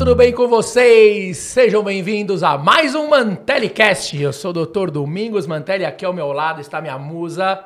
tudo bem com vocês? Sejam bem-vindos a mais um Mantelicast. Eu sou o Dr. Domingos Mantelli, aqui ao meu lado está minha musa.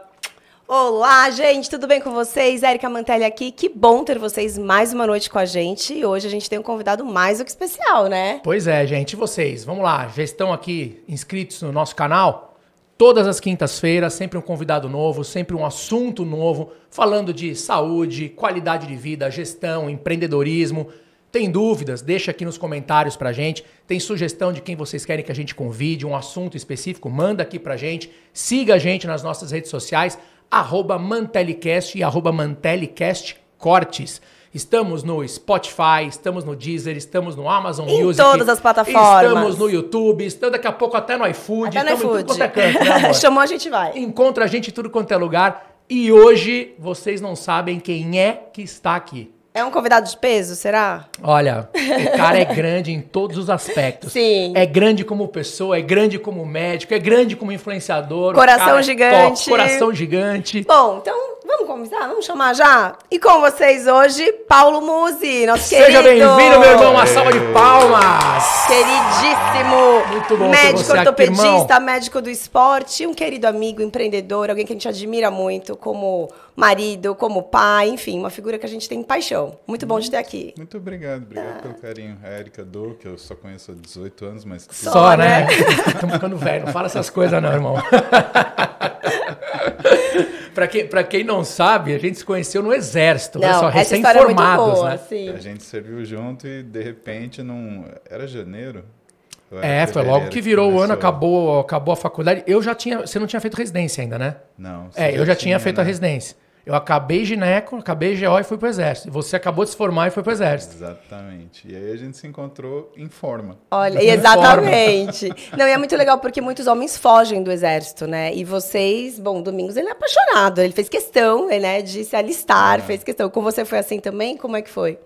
Olá, gente, tudo bem com vocês? Érica Mantelli aqui. Que bom ter vocês mais uma noite com a gente. E hoje a gente tem um convidado mais do que especial, né? Pois é, gente. E vocês? Vamos lá, já estão aqui inscritos no nosso canal? Todas as quintas-feiras, sempre um convidado novo, sempre um assunto novo, falando de saúde, qualidade de vida, gestão, empreendedorismo. Tem dúvidas? Deixa aqui nos comentários pra gente. Tem sugestão de quem vocês querem que a gente convide, um assunto específico, manda aqui pra gente. Siga a gente nas nossas redes sociais, arroba Mantelicast e arroba Mantelicast Cortes. Estamos no Spotify, estamos no Deezer, estamos no Amazon Em Music. todas as plataformas. Estamos no YouTube, estamos daqui a pouco até no iFood. Até no estamos em tudo iFood. quanto é canto, né? Chamou, a gente vai. Encontra a gente em tudo quanto é lugar. E hoje vocês não sabem quem é que está aqui. É um convidado de peso, será? Olha, o cara é grande em todos os aspectos. Sim. É grande como pessoa, é grande como médico, é grande como influenciador. Coração gigante. top, coração gigante. Bom, então vamos começar? Vamos chamar já? E com vocês hoje, Paulo Musi, nosso Seja querido. bem-vindo, meu irmão. Uma salva de palmas. Queridíssimo. Muito bom ter Médico você aqui, ortopedista, médico do esporte, um querido amigo, empreendedor, alguém que a gente admira muito como marido, como pai, enfim, uma figura que a gente tem paixão. Muito bom de ter aqui. Muito obrigado, obrigado pelo carinho. A Erika Do, que eu só conheço há 18 anos, mas que Só, Só, né? né? Estamos ficando velho. Não fala essas coisas, não, irmão. pra, quem, pra quem não sabe, a gente se conheceu no exército. Não, só, é recém-formados, boa, né? sim. a gente serviu junto e de repente não. Era janeiro? Era É, foi logo que virou o ano, acabou, acabou a faculdade. Eu já tinha. Você não tinha feito residência ainda, né? Não. É, eu já tinha feito a né? residência. Eu acabei gineco, acabei GO e fui pro exército. E Você acabou de se formar e foi pro exército. Exatamente. E aí a gente se encontrou em forma. Olha, exatamente. Não, e é muito legal porque muitos homens fogem do exército, né? E vocês, bom, Domingos, ele é apaixonado, ele fez questão, né, de se alistar, fez questão. Com você foi assim também? Como é que foi?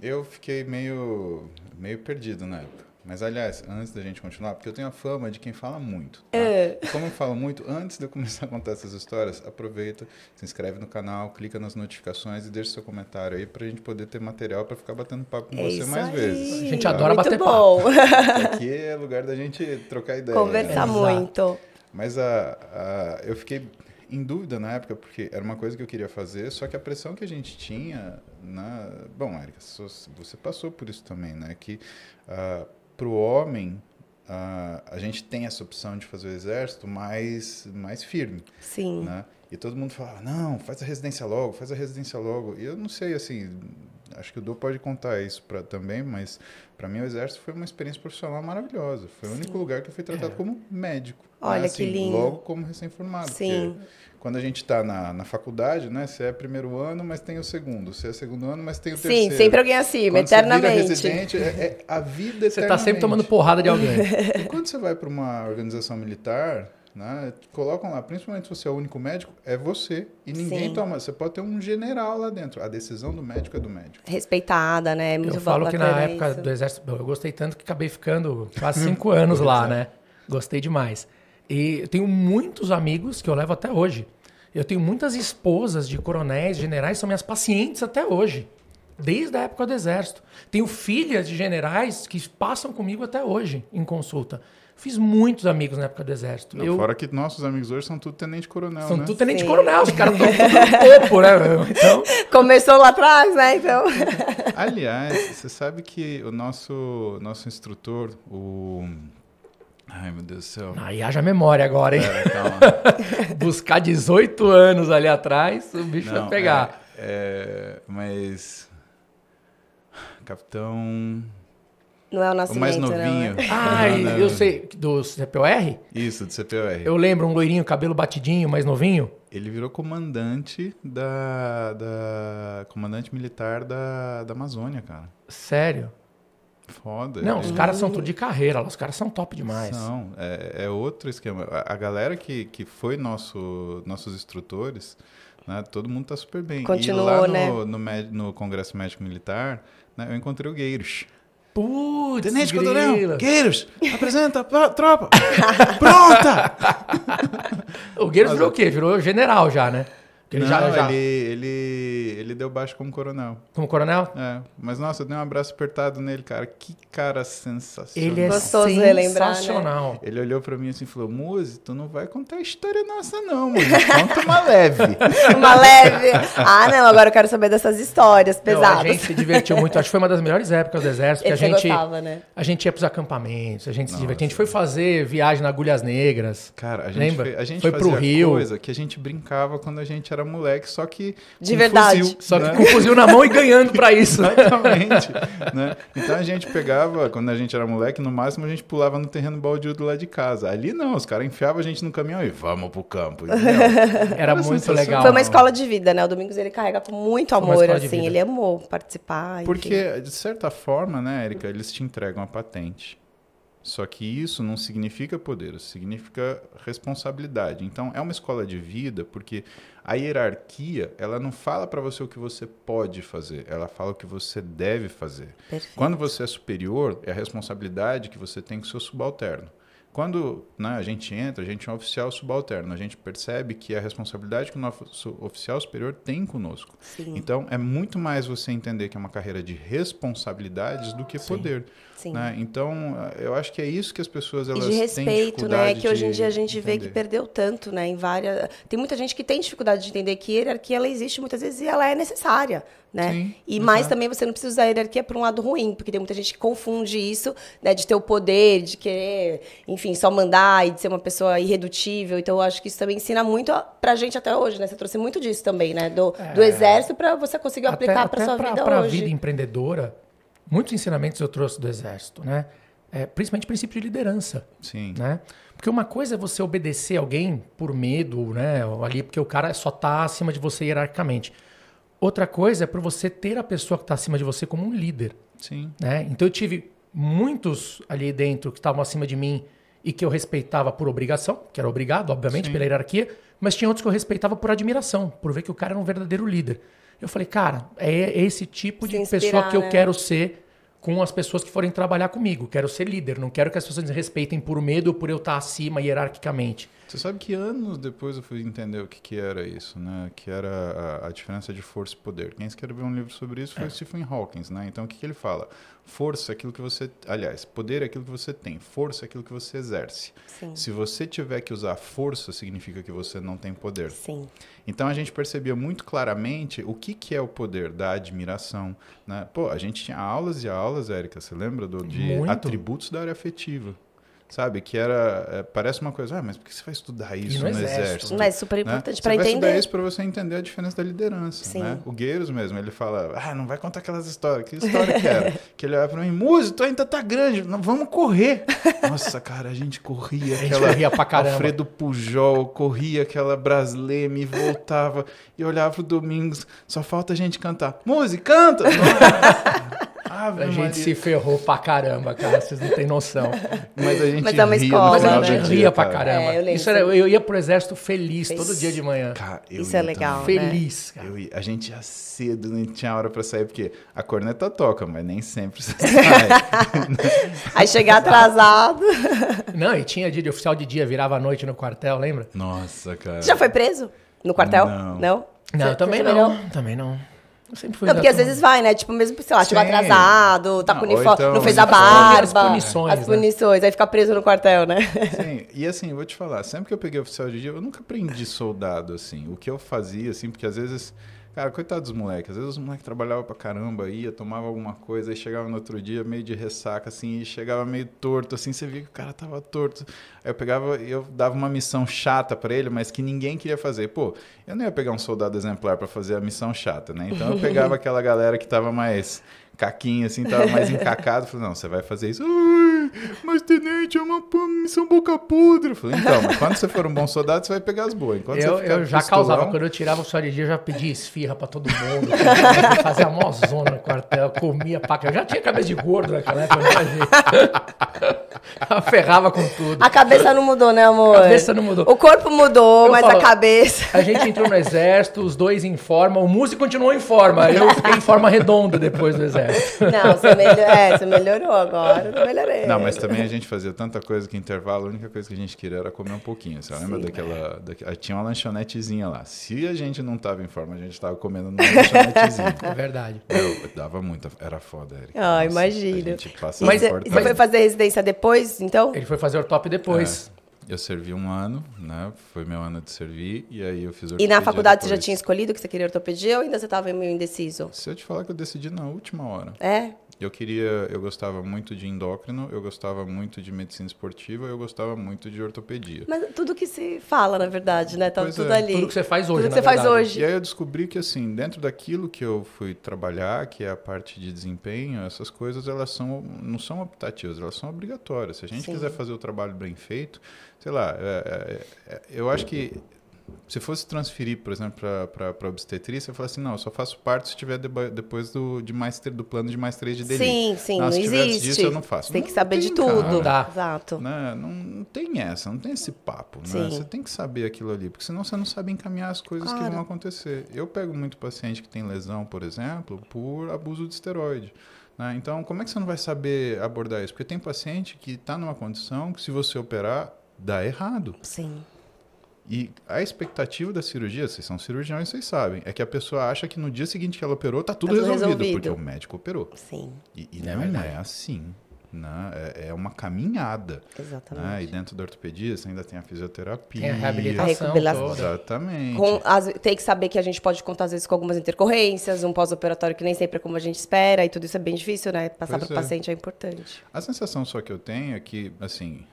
Eu fiquei meio, meio perdido na época. Mas, aliás, antes da gente continuar, porque eu tenho a fama de quem fala muito. Tá? É. E Como eu falo muito, antes de eu começar a contar essas histórias, aproveita, se inscreve no canal, clica nas notificações e deixa seu comentário aí pra gente poder ter material pra ficar batendo papo com É você mais aí. vezes. A gente adora muito bater bom. Aqui é lugar da gente trocar ideia. Conversar né? Muito. Mas a, a- eu fiquei em dúvida na época, porque era uma coisa que eu queria fazer, só que a pressão que a gente tinha. Na... Bom, Érica, so- você passou por isso também, né? Que para o homem. ah, a gente tem essa opção de fazer o exército mais, mais firme, Sim. né? E todo mundo fala, não, faz a residência logo, faz a residência logo. E eu não sei, assim, acho que o Du pode contar isso pra, também, mas para mim o exército foi uma experiência profissional maravilhosa. Foi o único lugar que eu fui tratado como médico. É. Olha né? que Assim, lindo. Logo como recém-formado. Sim. Porque quando a gente está na, na faculdade, né? Você é primeiro ano, mas tem o segundo. Você é segundo ano, mas tem o Sim, terceiro. sempre alguém acima, Quando você vira eternamente. residente, é, é a vida Você tá sempre eternamente. tomando porrada de alguém. E quando você vai para uma organização militar, né, colocam lá, principalmente se você é o único médico, é você. E ninguém Sim. toma. Você pode ter um general lá dentro. A decisão do médico é do médico. Respeitada, né? Muito Eu falo que na época isso. do exército, eu gostei tanto que acabei ficando quase cinco anos lá, né? Gostei demais. E eu tenho muitos amigos que eu levo até hoje. Eu tenho muitas esposas de coronéis, generais, são minhas pacientes até hoje. Desde a época do exército. Tenho filhas de generais que passam comigo até hoje em consulta. Fiz muitos amigos na época do exército. Não, Eu, Fora que nossos amigos hoje são tudo tenente-coronel, são né? tudo tenente Sim. coronel, os caras estão tudo no topo, né? Então, Começou lá atrás, né? Então. Aliás, você sabe que o nosso, nosso instrutor, o... Ai, meu Deus do céu. aí haja memória agora, hein? É, calma. Buscar 18 anos ali atrás, o bicho Não, vai pegar. É, é, mas... Capitão... Não é o O nascimento, mais não, novinho. né? Ai, Não, não, eu sei, do CPOR? Isso, do CPOR. Eu lembro um loirinho, cabelo batidinho, mais novinho. Ele virou comandante da, da comandante militar da, da Amazônia, cara. Sério. Foda. Não, os caras são tudo de carreira, os caras são top demais. São, é, é outro esquema. A, a galera que, que foi nosso, nossos instrutores, né, todo mundo tá super bem. Continuou, e lá né? no, no, no Congresso Médico Militar, né, eu encontrei o Gueiros. Putz, Tenente. Coronel, Gueiros, apresenta a tropa. Pronta! O Gueiros virou o quê? Virou general já, né? Ele não, já, já... Ele, ele, ele deu baixo como coronel. Como coronel? É, mas nossa, eu dei um abraço apertado nele, cara. Que cara sensacional. Ele é Gostoso né? sensacional. Ele olhou pra mim assim e falou: Muzi, tu não vai contar a história nossa, não, mano. Conta uma leve. Uma leve. Ah, não, agora eu quero saber dessas histórias Não, pesadas. a gente se divertiu muito. Acho que foi uma das melhores épocas do Exército. Ele Que a gente, gostava, né? a gente ia pros acampamentos, a gente se Nossa. divertia. A gente foi fazer viagem na Agulhas Negras. Cara, a gente, Lembra? fe- a gente Foi fazia pro Rio. coisa que a gente brincava quando a gente era moleque, só que De com verdade. fuzil, Só que né? com o fuzil na mão e ganhando pra isso. Exatamente. né? Então a gente pegava, quando a gente era moleque, no máximo a gente pulava no terreno baldio do lado de casa. Ali não, os caras enfiavam a gente no caminhão e vamos pro campo. Era Era muito legal. Foi uma escola de vida, né? O Domingos ele carrega com muito amor, assim. Ele amou participar. enfim. Porque, de certa forma, né, Érica, eles te entregam a patente. Só que isso não significa poder, isso significa responsabilidade. Então, é uma escola de vida porque a hierarquia, ela não fala para você o que você pode fazer, ela fala o que você deve fazer. Perfeito. Quando você é superior, é a responsabilidade que você tem com o seu subalterno. Quando né, a gente entra, a gente é um oficial subalterno, a gente percebe que é a responsabilidade que o nosso oficial superior tem conosco. Sim, Então, é muito mais você entender que é uma carreira de responsabilidades do que poder. sim. Né? Então, eu acho que é isso que as pessoas elas E de têm respeito, né? dificuldade Que hoje em dia a gente vê que entender. perdeu tanto, né? Em várias. Tem muita gente que tem dificuldade de entender que a hierarquia ela existe muitas vezes e ela é necessária, né? Sim, e mais também você não precisa usar a hierarquia por um lado ruim, porque tem muita gente que confunde isso, né? De ter o poder, de querer, enfim, só mandar e de ser uma pessoa irredutível. Então, eu acho que isso também ensina muito a- pra gente até hoje, né? Você trouxe muito disso também, né? Do, do exército pra você conseguir aplicar pra sua vida pra hoje. vida empreendedora, muitos ensinamentos eu trouxe do Exército, né? É, principalmente princípio de liderança. Sim. né? Porque uma coisa é você obedecer alguém por medo, né? ou Ali porque o cara só tá acima de você hierarquicamente. Outra coisa é para você ter a pessoa que está acima de você como um líder, Sim. né? Então eu tive muitos ali dentro que estavam acima de mim e que eu respeitava por obrigação, que era obrigado, obviamente, Sim. pela hierarquia, mas tinha outros que eu respeitava por admiração, por ver que o cara era um verdadeiro líder. Eu falei, cara, é esse tipo de Se inspirar, pessoa que eu né? quero ser com as pessoas que forem trabalhar comigo. Quero ser líder, não quero que as pessoas me respeitem por medo ou por eu estar acima hierarquicamente. Você sabe que anos depois eu fui entender o que, que era isso, né? Que era a, a diferença de força e poder. Quem escreveu um livro sobre isso foi o Stephen Hawking, né? Então o que, que ele fala? Força é aquilo que você. Aliás, poder é aquilo que você tem, força é aquilo que você exerce. Sim. Se você tiver que usar força, significa que você não tem poder. Sim. Então a gente percebia muito claramente o que, que é o poder da admiração. Né? Pô, a gente tinha aulas e aulas, Érica, você lembra do, de Muito. atributos da área afetiva? Sabe? Que era. é, parece uma coisa, ah, mas por que você vai estudar isso no no, exército, exército? Mas super né? importante Você pra vai estudar entender. isso para você entender a diferença da liderança. Sim. Né? O Gueiros mesmo, ele fala, ah, não vai contar aquelas histórias. Que história que era? que ele olhava para mim, Muzi, tu ainda tá grande, não, vamos correr. Nossa, cara, a gente corria. A gente aquela corria pra caramba. Alfredo Pujol, corria aquela Brasleme, voltava e olhava pro Domingos, só falta a gente cantar. Muzi, canta! Ave A gente Maria. se ferrou pra caramba, cara, vocês não têm noção. Mas a gente Mas é uma ria escola, Mas né? a gente dia, ria pra cara. caramba. É, eu. Isso era, eu ia pro exército feliz, Feliz. todo dia de manhã. Cara, eu Isso é legal. também. né? Feliz, cara. Eu ia- a gente ia cedo, não tinha hora pra sair, porque a corneta toca, mas nem sempre você sai. Aí chegar atrasado. Não, e tinha dia de oficial de dia, virava à noite no quartel, lembra? Nossa, cara. Você já foi preso? No quartel? Não. Não? Não, Você- também você não. Também não. Sempre fui Não, porque às vezes vai, né? Tipo, mesmo, sei lá, chegou atrasado, tá Não, com uniforme, então- não fez a As barba. punições, As né? punições, aí fica preso no quartel, né? Sim, e assim, vou te falar, sempre que eu peguei oficial de dia, eu nunca aprendi soldado, assim. O que eu fazia, assim, porque às vezes, cara, coitado dos moleques, às vezes os moleques trabalhavam pra caramba, ia, tomava alguma coisa, aí chegava no outro dia meio de ressaca, assim, e chegava meio torto, assim, você via que o cara tava torto. Aí eu pegava e eu dava uma missão chata pra ele, mas que ninguém queria fazer. Pô, eu não ia pegar um soldado exemplar pra fazer a missão chata, né? Então eu pegava aquela galera que tava mais caquinho, assim, tava mais encacado. Falei, não, você vai fazer isso. Ai, mas tenente, é uma missão boca podre. Eu falei, então, mas quando você for um bom soldado, você vai pegar as boas. Enquanto Eu, eu já pistolão- causava, quando eu tirava o oficial de dia, eu já pedia esfirra pra todo mundo. Fazia mó zona no quartel, comia pra cá. Eu já tinha cabeça de gordo naquela época, jeito. Ferrava com tudo. A cabeça não mudou, né, amor? A cabeça não mudou. O corpo mudou, Eu mas falo, a cabeça. A gente entrou no exército, os dois em forma, o músico continuou em forma. Eu fiquei em forma redonda depois do exército. Não, você, melhor... é, você melhorou agora. Eu melhorei. Não, mas também a gente fazia tanta coisa que intervalo, a única coisa que a gente queria era comer um pouquinho. Você lembra Sim. daquela, daquela. Tinha uma lanchonetezinha lá. Se a gente não tava em forma, a gente tava comendo numa lanchonetezinha. É verdade. Eu dava muita. Era foda, Erika. Ah, Nossa, imagino. A gente E passava Mas- você, foi fazer residência depois, então? Ele foi fazer ortop depois. Eu servi um ano, né? Foi meu ano de servir, e aí eu fiz E ortopedia na faculdade você já depois. tinha escolhido que você queria ortopedia ou ainda você estava meio indeciso? Se eu te falar que eu decidi na última hora. É? Eu queria, eu gostava muito de endócrino, eu gostava muito de medicina esportiva, eu gostava muito de ortopedia. Mas tudo que se fala, na verdade, né? Tá Pois tudo é. ali. Tudo que você faz hoje, Tudo que na você faz verdade. hoje. E aí eu descobri que assim, dentro daquilo que eu fui trabalhar, que é a parte de desempenho, essas coisas elas são não são optativas, elas são obrigatórias. Se a gente Sim. quiser fazer o trabalho bem feito, sei lá, é, é, é, eu acho que se fosse transferir, por exemplo, para obstetrícia, eu falo assim, não, eu só faço parte se tiver depois do, de mais, do plano de mais três de delírio. Sim, sim, Não, não, se existe. disso, eu não faço. Você tem Não que saber de tem, tudo. cara. Exato. Né? Não, não tem essa, não tem esse papo. Né? Você tem que saber aquilo ali, porque senão você não sabe encaminhar as coisas que Claro. vão acontecer. Eu pego muito paciente que tem lesão, por exemplo, por abuso de esteroide. né? Então, como é que você não vai saber abordar isso? Porque tem paciente que está numa condição que, se você operar, dá errado. Sim. E a expectativa da cirurgia, vocês são cirurgiões, vocês sabem, é que a pessoa acha que no dia seguinte que ela operou, tá tudo, tudo resolvido, resolvido. porque o médico operou. Sim, E, e É não é assim. Né? É, é uma caminhada. exatamente. Né? E dentro da ortopedia você ainda tem a fisioterapia. Tem a A reabilitação recuperação. toda. Exatamente. Com, as- tem que saber que a gente pode contar, às vezes, com algumas intercorrências, um pós-operatório que nem sempre é como a gente espera, e tudo isso é bem difícil, né? Passar para o é. paciente é importante. A sensação só que eu tenho é que, assim,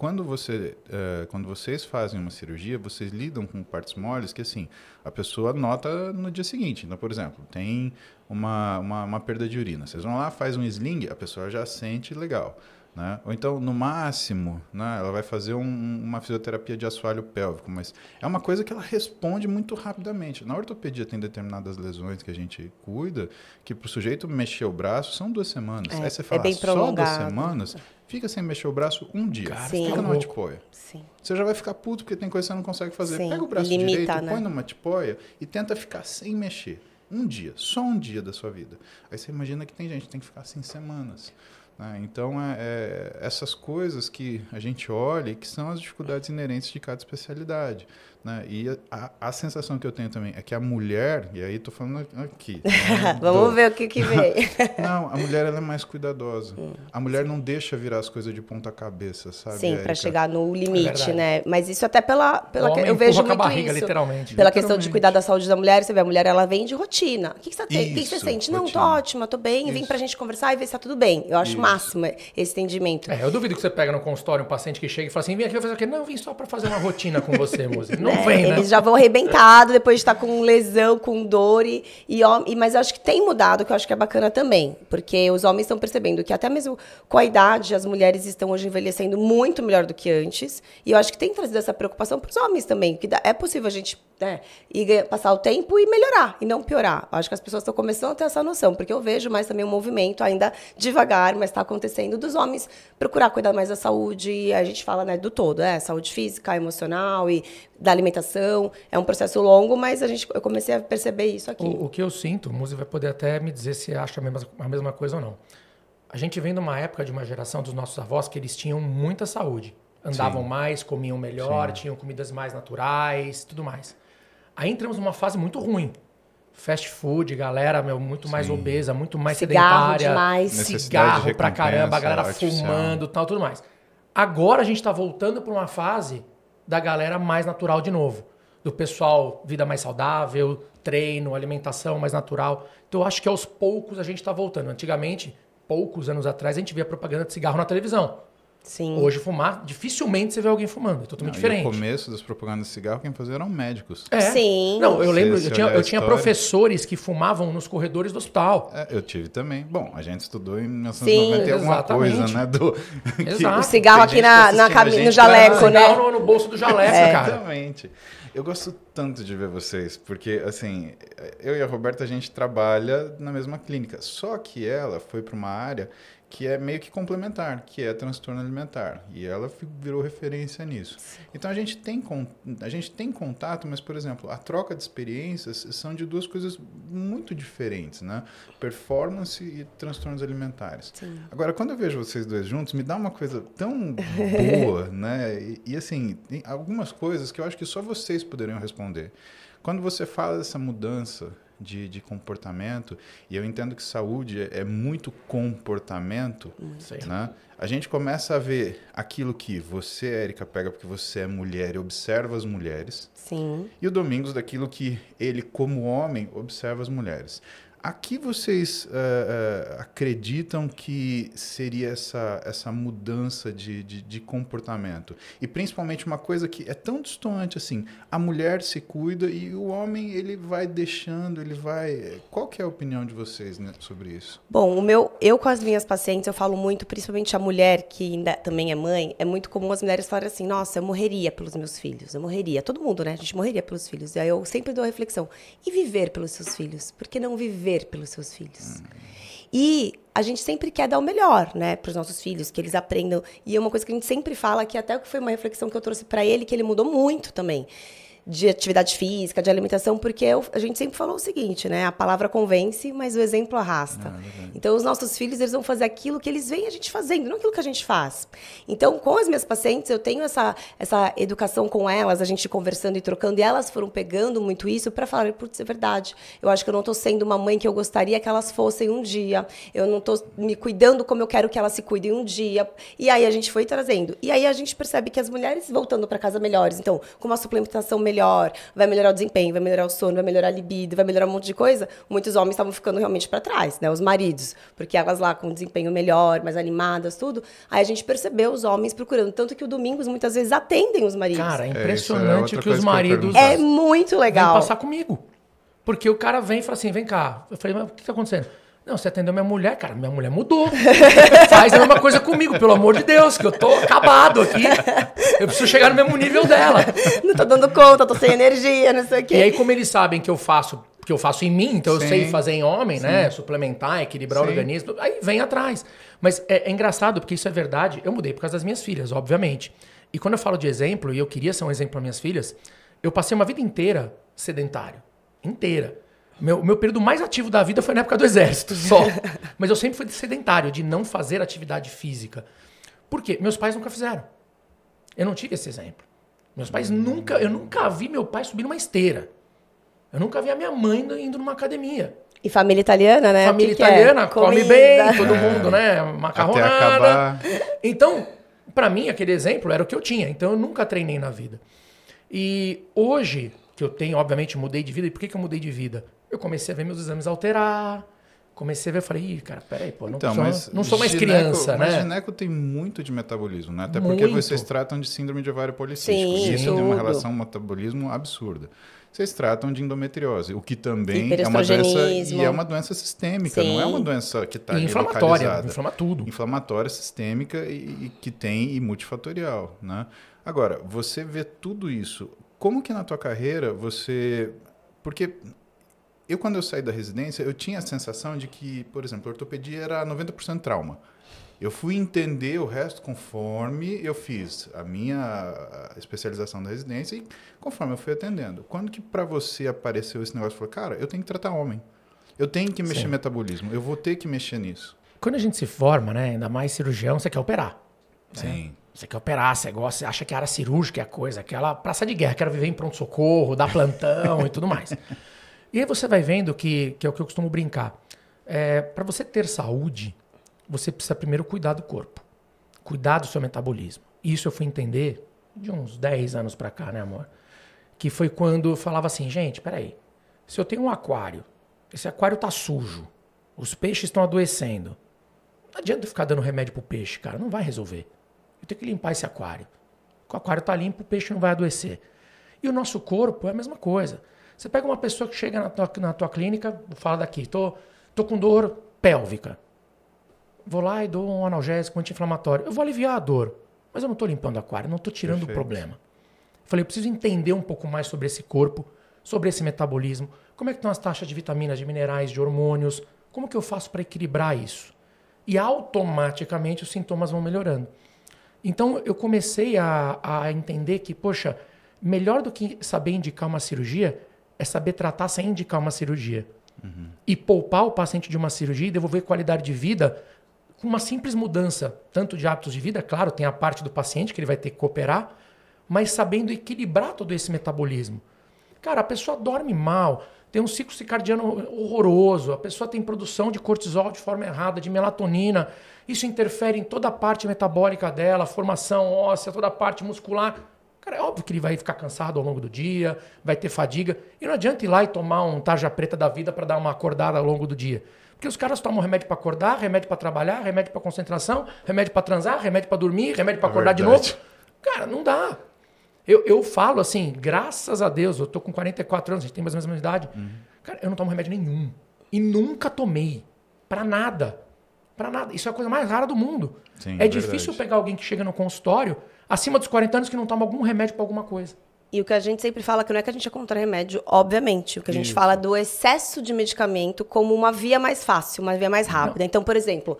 quando, você, eh, quando vocês fazem uma cirurgia, vocês lidam com partes moles que, assim, a pessoa nota no dia seguinte. Então, por exemplo, tem uma, uma, uma perda de urina. Vocês vão lá, faz um sling, a pessoa já sente legal. Né? Ou então, no máximo, né, ela vai fazer um- uma fisioterapia de assoalho pélvico, mas é uma coisa que ela responde muito rapidamente. Na ortopedia tem determinadas lesões que a gente cuida, que para o sujeito mexer o braço são duas semanas. É, Aí você é fala, bem só duas semanas, fica sem mexer o braço um dia. Cara, Sim. Fica numa tipóia. Sim. Você já vai ficar puto porque tem coisa que você não consegue fazer. Sim, Pega o braço limita, direito, né? põe numa tipóia e tenta ficar sem mexer. Um dia, só um dia da sua vida. Aí você imagina que tem gente que tem que ficar assim semanas. Né? Então, é, é essas coisas que a gente olha que são as dificuldades inerentes de cada especialidade. Né? E a, a sensação que eu tenho também é que a mulher, e aí estou falando aqui. né, Vamos do- ver o que, que vem. Não, a mulher ela é mais cuidadosa. A mulher não deixa virar as coisas de ponta cabeça, sabe? Sim, para chegar no limite, verdade. né? Mas isso até pela, pela O que- eu vejo muito a barriga, isso. literalmente. Pela questão de Literalmente. cuidar da saúde da mulher, você vê, a mulher ela vem de rotina. O que, que você tem? O que, que você sente? Não, tô rotina. ótima, tô bem, vem Isso. pra gente conversar e ver se tá tudo bem. Eu acho Isso. máximo esse entendimento. É, eu duvido que você pega no consultório um paciente que chega e fala assim, vem aqui, eu vou fazer o quê? Não, vim só pra fazer uma rotina com você, música. Não É, vem, né? Eles já vão arrebentados depois de estar com lesão, com dor. E, e, e- mas eu acho que tem mudado, que eu acho que é bacana também. Porque os homens estão percebendo que até mesmo com a idade, as mulheres estão hoje envelhecendo muito melhor do que antes. E eu acho que tem trazido essa preocupação para os homens também. Que é possível a gente né, ir passar o tempo e melhorar, e não piorar. Eu acho que as pessoas estão começando a ter essa noção. Porque eu vejo mais também um movimento ainda devagar, mas está acontecendo, dos homens procurar cuidar mais da saúde. E a gente fala né, do todo, é saúde física, emocional e da alimentação. É um processo longo, mas a gente, eu comecei a perceber isso aqui. O, o que eu sinto, o Muzi vai poder até me dizer se acha a mesma, a mesma coisa ou não. A gente vem de uma época de uma geração dos nossos avós que eles tinham muita saúde. Andavam Sim. mais, comiam melhor, Sim. tinham comidas mais naturais, tudo mais. Aí entramos numa fase muito ruim. Fast food, galera, meu, muito mais Sim. obesa, muito mais Cigarro sedentária. demais. Cigarro pra caramba, a galera artificial. fumando tal, tudo mais. Agora a gente tá voltando pra uma fase da galera mais natural de novo. Do pessoal, vida mais saudável, treino, alimentação mais natural. Então eu acho que aos poucos a gente tá voltando. Antigamente, poucos anos atrás, a gente via propaganda de cigarro na televisão. Sim. Hoje, fumar, dificilmente você vê alguém fumando. É totalmente Não, diferente. No começo das propagandas de cigarro, quem fazia eram médicos. É. Sim. Não, eu lembro, eu tinha, eu tinha professores que fumavam nos corredores do hospital. É, eu tive também. Bom, a gente estudou em 1990 e alguma exatamente. coisa, né? Do, Exato. O cigarro aqui na, na gente no jaleco, né? Cigarro no, no bolso do jaleco, É. cara. Exatamente. Eu gosto tanto de ver vocês, porque, assim, eu e a Roberta, a gente trabalha na mesma clínica. Só que ela foi para uma área que é meio que complementar, que é transtorno alimentar. E ela virou referência nisso. Então a gente tem a gente tem contato, mas por exemplo, a troca de experiências são de duas coisas muito diferentes, né? Performance e transtornos alimentares. Agora, quando eu vejo vocês dois juntos, me dá uma coisa tão boa, né? E, e, assim, tem algumas coisas que eu acho que só vocês poderiam responder. Quando você fala dessa mudança de, de comportamento, e eu entendo que saúde é, é muito comportamento, Sim. né? A gente começa a ver aquilo que você, Érica, pega porque você é mulher e observa as mulheres, Sim. e o Domingos daquilo que ele, como homem, observa as mulheres. Aqui vocês eh, acreditam que seria essa, essa mudança de, de, de comportamento? E principalmente uma coisa que é tão distante assim, a mulher se cuida e o homem ele vai deixando, ele vai... Qual que é a opinião de vocês né, sobre isso? Bom, o meu, eu com as minhas pacientes, eu falo muito, principalmente a mulher que ainda também é mãe, é muito comum as mulheres falarem assim, nossa, eu morreria pelos meus filhos, eu morreria. Todo mundo, né? A gente morreria pelos filhos. E aí eu sempre dou a reflexão, e viver pelos seus filhos? Por que não viver pelos seus filhos? E a gente sempre quer dar o melhor, né, para os nossos filhos, que eles aprendam. E é uma coisa que a gente sempre fala, que até que foi uma reflexão que eu trouxe para ele, que ele mudou muito também de atividade física, de alimentação, porque eu- a gente sempre falou o seguinte, né? A palavra convence, mas o exemplo arrasta. então, os nossos filhos, eles vão fazer aquilo que eles veem a gente fazendo, não aquilo que a gente faz. Então, com as minhas pacientes, eu tenho essa, essa educação com elas, a gente conversando e trocando, e elas foram pegando muito isso para falar, putz, é verdade. Eu acho que eu não estou sendo uma mãe que eu gostaria que elas fossem um dia. Eu não estou me cuidando como eu quero que elas se cuidem um dia. E aí a gente foi trazendo. E aí a gente percebe que as mulheres voltando para casa melhores. Então, com uma suplementação melhor, vai melhorar o desempenho, vai melhorar o sono, vai melhorar a libido, vai melhorar um monte de coisa. Muitos homens estavam ficando realmente para trás, né? Os maridos, porque elas lá com um desempenho melhor, mais animadas, tudo. Aí a gente percebeu os homens procurando, tanto que o Domingos muitas vezes atendem os maridos. Cara, é isso era impressionante outra que os que maridos perguntar. é muito legal. passar comigo. Porque o cara vem e fala assim: vem cá. Eu falei, mas o que tá acontecendo? Não, você atendeu minha mulher, cara. Minha mulher mudou. Faz a mesma coisa comigo, pelo amor de Deus, que eu tô acabado aqui. Eu preciso chegar no mesmo nível dela. Não tô dando conta, tô sem energia, não sei o quê. E aí, como eles sabem que eu faço, que eu faço em mim, então eu Sim. sei fazer em homem, né? Suplementar, equilibrar o Sim. organismo, aí vem atrás. Mas é, é engraçado, porque isso é verdade. Eu mudei por causa das minhas filhas, obviamente. E quando eu falo de exemplo, e eu queria ser um exemplo para minhas filhas, eu passei uma vida inteira sedentário. Inteira. Meu, meu período mais ativo da vida foi na época do exército, só. Mas eu sempre fui sedentário, de não fazer atividade física. Por quê? Meus pais nunca fizeram. Eu não tive esse exemplo. Meus pais nunca, eu nunca vi meu pai subir numa esteira. Eu nunca vi a minha mãe indo- indo numa academia. E família italiana, né? Família que que é? italiana come Comida. bem, todo mundo, né? Macarronada. acabar. Então, pra mim, aquele exemplo era o que eu tinha. Então, eu nunca treinei na vida. E hoje, que eu tenho, obviamente, mudei de vida. E por que, que eu mudei de vida? Eu comecei a ver meus exames alterar. Comecei a ver, eu falei, Ih, cara, peraí, pô, não, Então, sou, mas não sou mais gineco- criança, mas né? gineco tem muito de metabolismo, né? Até porque Muito. vocês tratam de síndrome de ovário policístico. Sim, e isso tem uma relação metabolismo absurda. Vocês tratam de endometriose, o que também é uma doença e é uma doença sistêmica, não é uma Sim. doença que está inflamatória, inflama tudo. inflamatória, sistêmica e, e que tem e multifatorial, né? Agora, você vê tudo isso, como que na tua carreira você... Porque eu, quando eu saí da residência, eu tinha a sensação de que, por exemplo, a ortopedia era 90% trauma. Eu fui entender o resto conforme eu fiz a minha especialização da residência e conforme eu fui atendendo. Quando que para você apareceu esse negócio? Falou, cara, eu tenho que tratar homem. Eu tenho que mexer Sim. metabolismo. Eu vou ter que mexer nisso. Quando a gente se forma, né? Ainda mais cirurgião, você quer operar. Sim. Você quer operar, você gosta, você acha que a área cirúrgica é a coisa, aquela praça de guerra, quero viver em pronto-socorro, dar plantão e tudo mais. E aí você vai vendo que, que é o que eu costumo brincar. É, para você ter saúde, você precisa primeiro cuidar do corpo, cuidar do seu metabolismo. Isso eu fui entender de uns 10 anos pra cá, né, amor? Que foi quando eu falava assim, gente, peraí, se eu tenho um aquário, esse aquário tá sujo, os peixes estão adoecendo, não adianta eu ficar dando remédio pro peixe, cara, não vai resolver. Eu tenho que limpar esse aquário. O aquário tá limpo, o peixe não vai adoecer. E o nosso corpo é a mesma coisa. Você pega uma pessoa que chega na tua, na tua clínica, fala daqui, tô, tô com dor pélvica. Vou lá e dou um analgésico anti-inflamatório. Eu vou aliviar a dor, mas eu não estou limpando o aquário, não estou tirando Perfeito. o problema. Falei, eu preciso entender um pouco mais sobre esse corpo, sobre esse metabolismo, como é que estão as taxas de vitaminas, de minerais, de hormônios, como que eu faço para equilibrar isso? e automaticamente os sintomas vão melhorando. Então eu comecei a, a entender que, poxa, melhor do que saber indicar uma cirurgia é saber tratar sem indicar uma cirurgia. Uhum. E poupar o paciente de uma cirurgia e devolver qualidade de vida com uma simples mudança, tanto de hábitos de vida, claro, tem a parte do paciente que ele vai ter que cooperar, mas sabendo equilibrar todo esse metabolismo. Cara, a pessoa dorme mal, tem um ciclo circadiano horroroso, a pessoa tem produção de cortisol de forma errada, de melatonina. Isso interfere em toda a parte metabólica dela, formação óssea, toda a parte muscular. Cara, é óbvio que ele vai ficar cansado ao longo do dia, vai ter fadiga. E não adianta ir lá e tomar um tarja preta da vida para dar uma acordada ao longo do dia. Porque os caras tomam remédio para acordar, remédio para trabalhar, remédio para concentração, remédio para transar, remédio para dormir, remédio para é acordar verdade. de novo. Cara, não dá. Eu, eu falo assim, graças a Deus, eu tô com 44 anos, a gente tem mais ou menos a mesma idade. Uhum. Cara, eu não tomo remédio nenhum. E nunca tomei. Para nada. Para nada. Isso é a coisa mais rara do mundo. Sim, é, é difícil pegar alguém que chega no consultório acima dos 40 anos que não toma algum remédio para alguma coisa. E o que a gente sempre fala que não é que a gente é contra remédio, obviamente. O que a gente Isso. fala é do excesso de medicamento como uma via mais fácil, uma via mais rápida. Não. Então, por exemplo,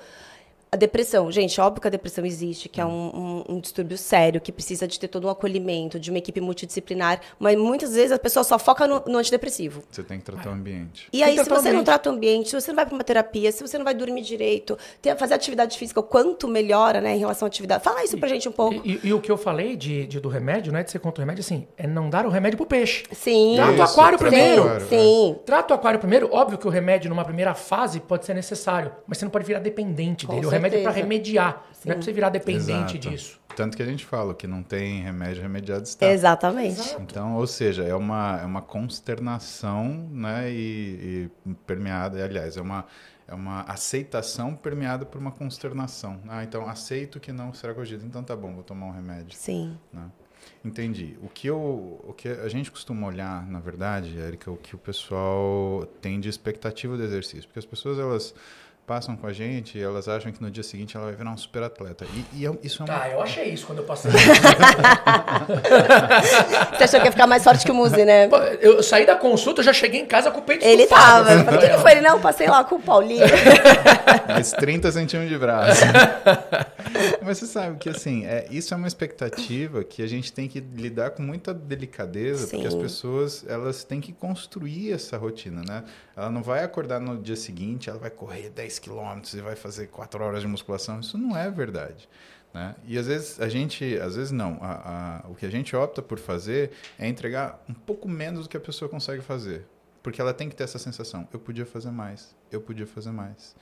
a depressão, gente, óbvio que a depressão existe, que é um, um, um, distúrbio sério, que precisa de ter todo um acolhimento, de uma equipe multidisciplinar, mas muitas vezes a pessoa só foca no, no antidepressivo. Você tem que tratar o ambiente. E aí, se você não trata o ambiente, se você não vai para uma terapia, se você não vai dormir direito, ter, fazer atividade física, o quanto melhora, né, em relação à atividade. Fala isso pra gente um pouco. E, e, e o que eu falei de, de, do remédio, não é de ser contra o remédio, assim, é não dar o remédio pro peixe. Sim. Trata o aquário primeiro. Sim. Sim. Trata o aquário primeiro. Óbvio que o remédio, numa primeira fase, pode ser necessário, mas você não pode virar dependente Com dele. Certeza. O remédio é pra remediar. Sim. Não é pra você virar dependente Exato. disso. Tanto que a gente fala que não tem remédio, remediado está. Exatamente. Então, ou seja, é uma, é uma consternação, né? E, e permeada, aliás, é uma, é uma aceitação permeada por uma consternação. Ah, então aceito que não será corrigido. Então tá bom, vou tomar um remédio. Sim. Né? Entendi. O que, eu, o que a gente costuma olhar, na verdade, Erika, é o que o pessoal tem de expectativa do exercício. Porque as pessoas, elas passam com a gente, elas acham que no dia seguinte ela vai virar um super atleta. E, e é isso é uma... Ah, eu achei isso quando eu passei. Você achou que ia ficar mais forte que o Muzi, né? Eu saí da consulta, já cheguei em casa com o peito Ele estufado. tava. Por que não foi ele? Não, passei lá com o Paulinho. Mais 30 centímetros de braço. Mas você sabe que, assim, é, isso é uma expectativa que a gente tem que lidar com muita delicadeza, Sim. porque as pessoas, elas têm que construir essa rotina, né? Ela não vai acordar no dia seguinte, ela vai correr 10 quilômetros e vai fazer 4 horas de musculação. Isso não é verdade. Né? E às vezes a gente, às vezes não, a, a, o que a gente opta por fazer é entregar um pouco menos do que a pessoa consegue fazer. Porque ela tem que ter essa sensação, eu podia fazer mais, eu podia fazer mais.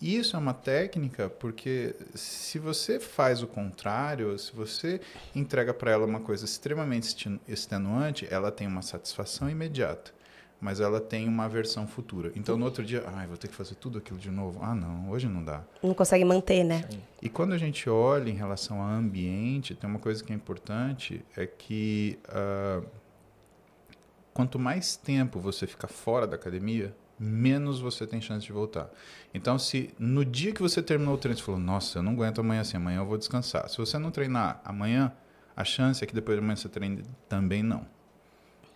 E isso é uma técnica porque se você faz o contrário, se você entrega para ela uma coisa extremamente extenuante, ela tem uma satisfação imediata mas ela tem uma versão futura. Então, no outro dia, ai, vou ter que fazer tudo aquilo de novo. Ah, não, hoje não dá. Não consegue manter, né? E quando a gente olha em relação ao ambiente, tem uma coisa que é importante, é que uh, quanto mais tempo você fica fora da academia, menos você tem chance de voltar. Então, se no dia que você terminou o treino, você falou, nossa, eu não aguento amanhã assim, amanhã eu vou descansar. Se você não treinar amanhã, a chance é que depois de amanhã você treine também não.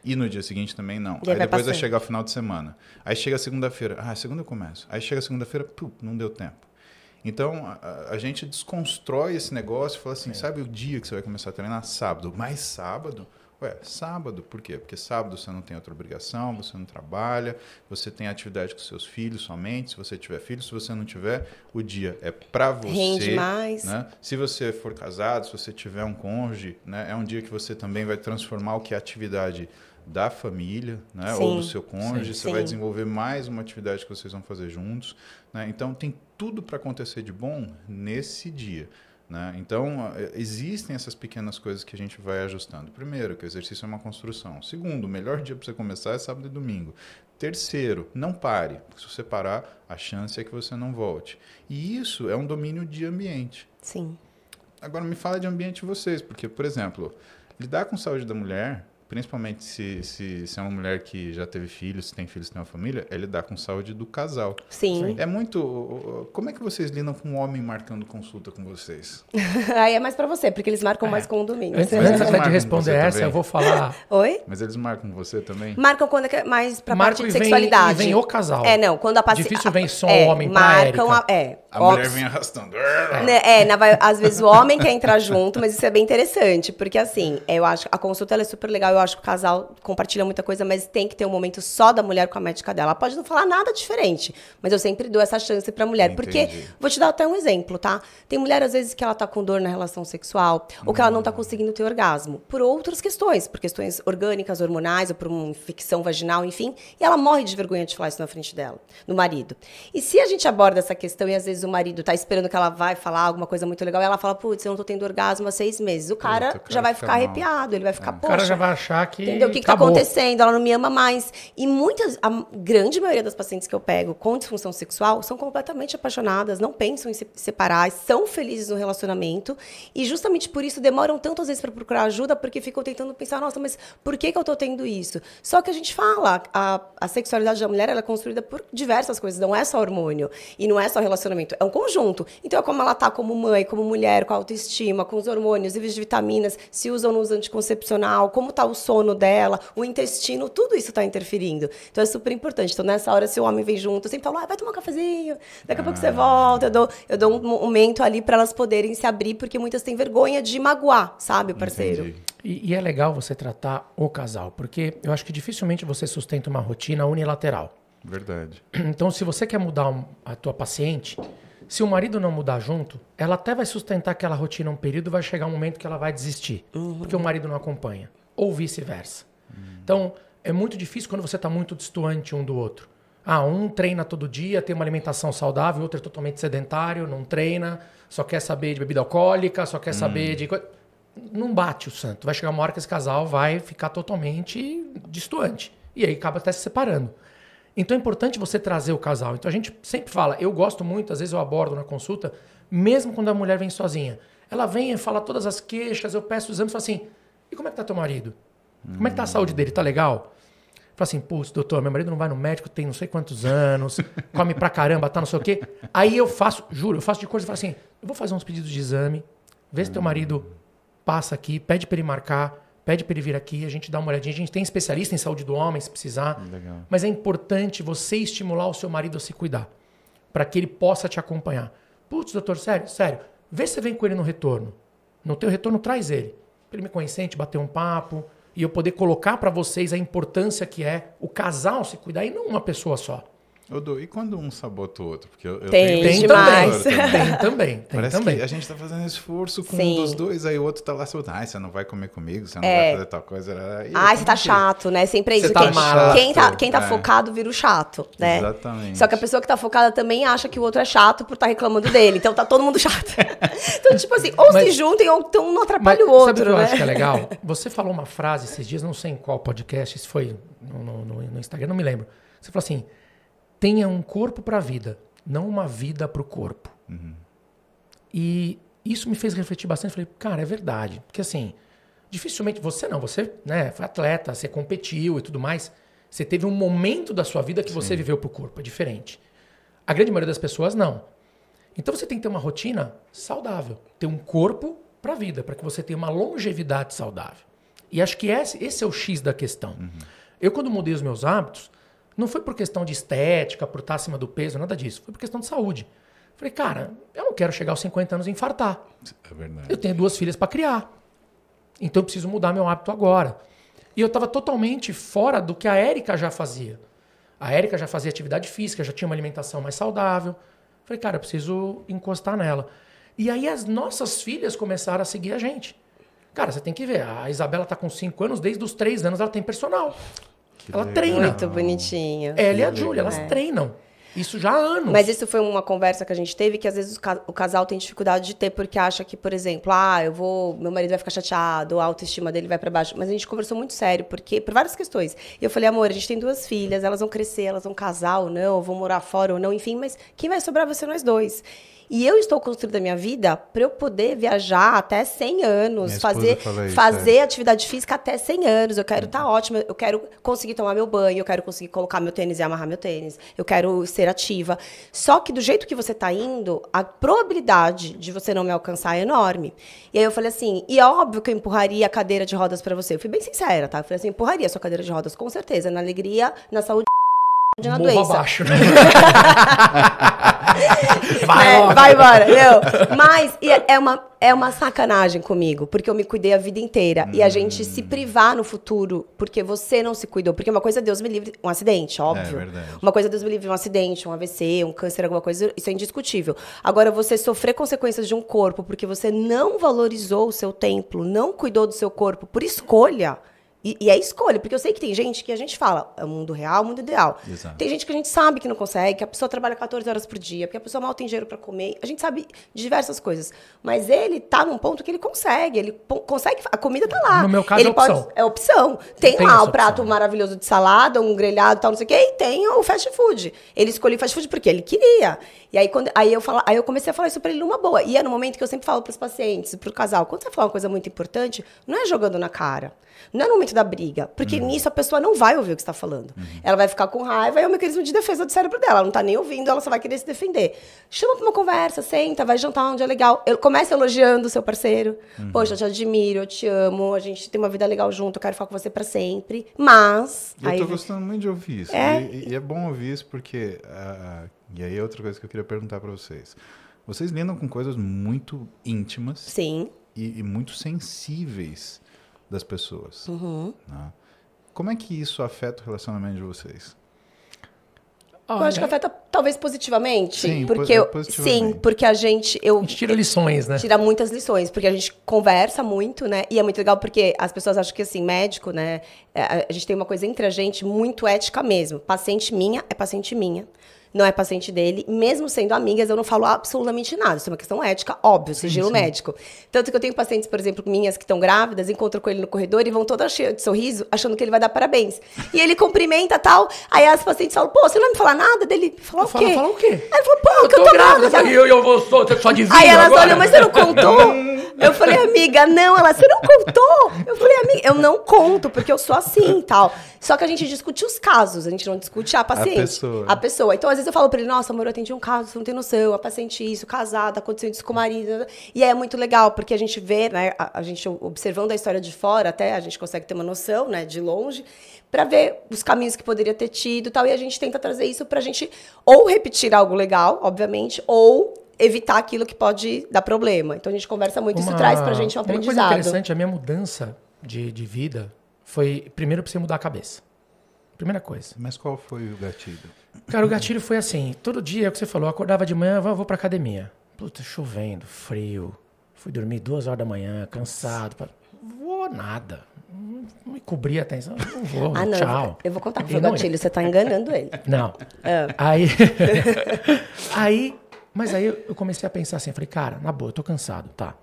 E no dia seguinte também não. aí depois vai chegar o final de semana. Aí chega segunda-feira. Ah, segunda eu começo. Aí chega segunda-feira, não deu tempo. Então, a, a, gente desconstrói esse negócio e fala assim, é. sabe o dia que você vai começar a treinar? Sábado. Mas sábado? Ué, sábado, por quê? Porque sábado você não tem outra obrigação, você não trabalha, você tem atividade com seus filhos somente, se você tiver filhos, se você não tiver, o dia é para você. Rende mais. Né? Se você for casado, se você tiver um cônjuge, né, é um dia que você também vai transformar o que é atividade da família, né? Sim, ou do seu cônjuge, sim, você sim. vai desenvolver mais uma atividade que vocês vão fazer juntos. Né? Então, tem tudo para acontecer de bom nesse dia. Né? Então, eh, existem essas pequenas coisas que a gente vai ajustando. Primeiro, que o exercício é uma construção. Segundo, o melhor dia para você começar é sábado e domingo. Terceiro, não pare, porque se você parar, a chance é que você não volte. E isso é um domínio de ambiente. Sim. Agora, me fala de ambiente vocês, porque, por exemplo, lidar com saúde da mulher principalmente se, se, se é uma mulher que já teve filhos, se tem filhos, se tem uma família, é lidar com saúde do casal. Sim. É muito. Como é que vocês lidam com um homem marcando consulta com vocês? Aí é mais pra você, porque eles marcam mais com o domingo. Antes, Mas antes até de responder essa, também? eu vou falar. Oi? Mas eles marcam você também? Marcam quando é é mais pra Marco parte de vem- sexualidade. e vem o casal. É, não, quando a paciente... Difícil vem só é, o homem pra marcam Érica. a, É. A mulher vem arrastando. Né, É, na vai- às vezes o homem quer entrar junto, mas isso é bem interessante, porque assim, eu acho a consulta ela é super legal, eu acho que o casal compartilha muita coisa, mas tem que ter um momento só da mulher com a médica dela. Ela pode não falar nada diferente, mas eu sempre dou essa chance pra mulher, porque Entendi. vou te dar até um exemplo, tá? Tem mulher às vezes que ela tá com dor na relação sexual, ou que ela não tá conseguindo ter orgasmo, por outras questões, por questões orgânicas, hormonais, ou por uma infecção vaginal, enfim, e ela morre de vergonha de falar isso na frente dela, no marido. E se a gente aborda essa questão e às vezes o marido tá esperando que ela vai falar alguma coisa muito legal, e ela fala, putz, eu não tô tendo orgasmo há seis meses, o cara, Puta, o cara já vai fica ficar mal. arrepiado, ele vai ficar, O poxa, cara já vai achar que. Entendeu? O que, tá acabou. acontecendo? Ela não me ama mais. E muitas, a grande maioria das pacientes que eu pego com disfunção sexual são completamente apaixonadas, não pensam em se separar, são felizes no relacionamento. E justamente por isso demoram tanto às vezes para procurar ajuda, porque ficam tentando pensar, nossa, mas por que, que eu tô tendo isso? Só que a gente fala, a, a sexualidade da mulher ela é construída por diversas coisas, não é só hormônio. E não é só relacionamento, é um conjunto. Então é como ela tá como mãe, como mulher, com a autoestima, com os hormônios, níveis de vitaminas, se usam no uso anticoncepcional, como tá o sono dela, o intestino, tudo isso tá interferindo. Então é super importante. Então nessa hora, se o homem vem junto, eu sempre falo, ah, vai tomar um cafezinho, daqui a pouco você volta. Eu dou, eu dou um momento ali para elas poderem se abrir, porque muitas têm vergonha de magoar, sabe, parceiro? E, e é legal você tratar o casal, porque eu acho que dificilmente você sustenta uma rotina unilateral. Verdade. Então, se você quer mudar a tua paciente, se o marido não mudar junto, ela até vai sustentar aquela rotina um período, vai chegar um momento que ela vai desistir, porque o marido não acompanha, ou vice-versa. Então, é muito difícil quando você está muito distante um do outro. Ah, um treina todo dia, tem uma alimentação saudável, o outro é totalmente sedentário, não treina, só quer saber de bebida alcoólica, só quer saber de. coi- Não bate o santo. Vai chegar uma hora que esse casal vai ficar totalmente distante. E aí acaba até se separando. Então é importante você trazer o casal. Então a gente sempre fala, eu gosto muito, às vezes eu abordo na consulta, mesmo quando a mulher vem sozinha. Ela vem e fala todas as queixas, eu peço os exames e falo assim: e como é que tá teu marido? Como é que tá a saúde dele? Tá legal? Fala assim, putz, doutor, meu marido não vai no médico tem não sei quantos anos, come pra caramba, tá não sei o quê. Aí eu faço, juro, eu faço de coisa e falo assim: eu vou fazer uns pedidos de exame, vê se teu marido passa aqui, pede pra ele marcar, pede pra ele vir aqui, a gente dá uma olhadinha. A gente tem especialista em saúde do homem, se precisar. Legal. Mas é importante você estimular o seu marido a se cuidar, para que ele possa te acompanhar. Putz, doutor, sério, sério, vê se você vem com ele no retorno. No teu retorno, traz ele. Pra ele me conhecer, a gente bater um papo e eu poder colocar para vocês a importância que é o casal se cuidar e não uma pessoa só. Ô, Du, e quando um sabota o outro? Porque eu, eu Tem tenho demais. também, também. tem também, tem Parece também. que a gente tá fazendo esforço com um Sim. dos dois, aí o outro tá lá sabotando. Ai, você não vai comer comigo, você não É. vai fazer tal coisa. E eu, Ai, você tá que- chato, né? Sempre é Você isso. tá quem, chato. quem tá, quem tá É. focado vira o chato, né? Exatamente. Só que a pessoa que tá focada também acha que o outro é chato por estar reclamando dele. Então tá todo mundo chato. então, tipo assim, ou se Mas- juntem ou então não Mas atrapalha o sabe o outro, que eu né? acho que é legal? Você falou uma frase esses dias, não sei em qual podcast, se foi no- no- no Instagram, não me lembro. Você falou assim: tenha um corpo para a vida, não uma vida para o corpo. E isso me fez refletir bastante. Falei, cara, é verdade. Porque assim, dificilmente você não, você né, foi atleta, você competiu e tudo mais. Você teve um momento da sua vida que você viveu pro corpo, é diferente. A grande maioria das pessoas não. Então você tem que ter uma rotina saudável, ter um corpo para a vida, para que você tenha uma longevidade saudável. E acho que esse, esse é o X da questão. Eu, quando mudei os meus hábitos, não foi por questão de estética, por estar acima do peso, nada disso. Foi por questão de saúde. Falei, cara, eu não quero chegar aos 50 anos e infartar. É verdade. Eu tenho duas filhas para criar. Então eu preciso mudar meu hábito agora. E eu estava totalmente fora do que a Érica já fazia. A Érica já fazia atividade física, já tinha uma alimentação mais saudável. Falei, cara, eu preciso encostar nela. E aí as nossas filhas começaram a seguir a gente. Cara, você tem que ver, a Isabela tá com 5 anos, desde os 3 anos ela tem personal. Ela legal. treina. Muito bonitinho. Ela e a Júlia, elas treinam. Isso já há anos. Mas isso foi uma conversa que a gente teve que às vezes o, ca- o casal tem dificuldade de ter porque acha que, por exemplo, ah, eu vou, meu marido vai ficar chateado, a autoestima dele vai pra baixo. Mas a gente conversou muito sério porque por várias questões. E eu falei, amor, a gente tem duas filhas, elas vão crescer, elas vão casar ou não, vão morar fora ou não, enfim, mas quem vai sobrar vai ser nós dois. E eu estou construindo a minha vida para eu poder viajar até 100 anos, fazer, isso, fazer é. atividade física até 100 anos. Eu quero estar ótima, eu quero conseguir tomar meu banho, eu quero conseguir colocar meu tênis e amarrar meu tênis, eu quero ser ativa. Só que do jeito que você está indo, a probabilidade de você não me alcançar é enorme. E aí eu falei assim, e é óbvio que eu empurraria a cadeira de rodas para você. Eu fui bem sincera, tá? Eu falei assim, empurraria a sua cadeira de rodas, com certeza, na alegria, na saúde e na Morro doença. abaixo, né? É, Vai, vai embora. Não. Mas é, é uma, é uma sacanagem comigo, porque eu me cuidei a vida inteira. E a gente se privar no futuro porque você não se cuidou. Porque uma coisa, Deus me livre, um acidente, óbvio. É verdade. Uma coisa, Deus me livre, um acidente, um AVC, um câncer, alguma coisa, isso é indiscutível. Agora, você sofrer consequências de um corpo porque você não valorizou o seu templo, não cuidou do seu corpo por escolha. E, e é escolha, porque eu sei que tem gente que a gente fala, é o mundo real, o mundo ideal. Exato. Tem gente que a gente sabe que não consegue, que a pessoa trabalha 14 horas por dia, porque a pessoa mal tem dinheiro para comer. A gente sabe de diversas coisas. Mas ele tá num ponto que ele consegue. Ele consegue. A comida tá lá. No meu caso, ele é opção. Pode, é opção. Tem Tem lá o prato opção. maravilhoso de salada, um grelhado tal, não sei o quê, e tem o fast food. Ele escolheu fast food porque ele queria. E aí, quando, aí, eu, falo, aí eu comecei a falar isso pra ele numa boa. E é no momento que eu sempre falo pros pacientes, pro casal, quando você fala uma coisa muito importante, não é jogando na cara. Não é no momento da briga. Porque nisso a pessoa não vai ouvir o que está falando. Ela vai ficar com raiva e é o mecanismo de defesa do cérebro dela. Ela não está nem ouvindo, ela só vai querer se defender. Chama pra uma conversa, senta, vai jantar um dia legal. Eu, comece elogiando o seu parceiro. Poxa, eu te admiro, eu te amo, a gente tem uma vida legal junto, eu quero ficar com você para sempre. Mas. Eu aí tô gostando muito de ouvir isso. É. E, e é bom ouvir isso porque. ah, e aí é outra coisa que eu queria perguntar pra vocês. Vocês lidam com coisas muito íntimas Sim. e, e muito sensíveis das pessoas. Uhum. né? Como é que isso afeta o relacionamento de vocês? Eu acho que afeta talvez positivamente. Sim, porque po- positivamente. sim, porque a gente. Eu, A gente tira lições, né? tira muitas lições, porque a gente conversa muito, né? E é muito legal porque as pessoas acham que, assim, médico, né? é, A gente tem uma coisa entre a gente muito ética mesmo. Paciente minha é paciente minha. Não é paciente dele. Mesmo sendo amigas, eu não falo absolutamente nada. Isso é uma questão ética, óbvio, sigilo médico. Tanto que eu tenho pacientes, por exemplo, minhas que estão grávidas, encontram com ele no corredor e vão todas cheias de sorriso, achando que ele vai dar parabéns. E ele cumprimenta tal. Aí as pacientes falam, pô, você não vai me falar nada dele? Falar Eu o quê? fala o quê? Aí ele falou, pô, Eu que eu tô grávida, grávida. e eu, eu vou só, só adivinho Aí elas agora. olham, mas você não contou? Eu falei, amiga, não. Ela, você não contou? Eu falei, amiga, eu não conto, porque eu sou assim e tal. Só que a gente discute os casos, a gente não discute a paciente. pessoa. A pessoa. Então, às vezes eu falo pra ele, nossa, amor, eu atendi um caso, você não tem noção, a paciente isso, casada, aconteceu isso com o marido. E aí é muito legal, porque a gente vê, né, a, a gente observando a história de fora, até a gente consegue ter uma noção, né, de longe, pra ver os caminhos que poderia ter tido e tal. E a gente tenta trazer isso pra gente ou repetir algo legal, obviamente, ou evitar aquilo que pode dar problema. Então a gente conversa muito, isso Uma- traz pra gente um Uma coisa aprendizado. interessante, a minha mudança de, de vida foi, primeiro, pra você mudar a cabeça. Primeira coisa. Mas qual foi o gatilho? Cara, o gatilho foi assim: todo dia, é o que você falou, eu acordava de manhã, vou, vou pra academia. Puta, chovendo, frio. Fui dormir duas horas da manhã, cansado. pá. Vou nada. Não me cobri a atenção. Não vou, Ah, não. tchau. Eu vou contar pro não ia. gatilho, você tá enganando ele. Não. É. Aí. aí. Mas aí eu comecei a pensar assim, eu falei, cara, na boa, eu tô cansado, tá?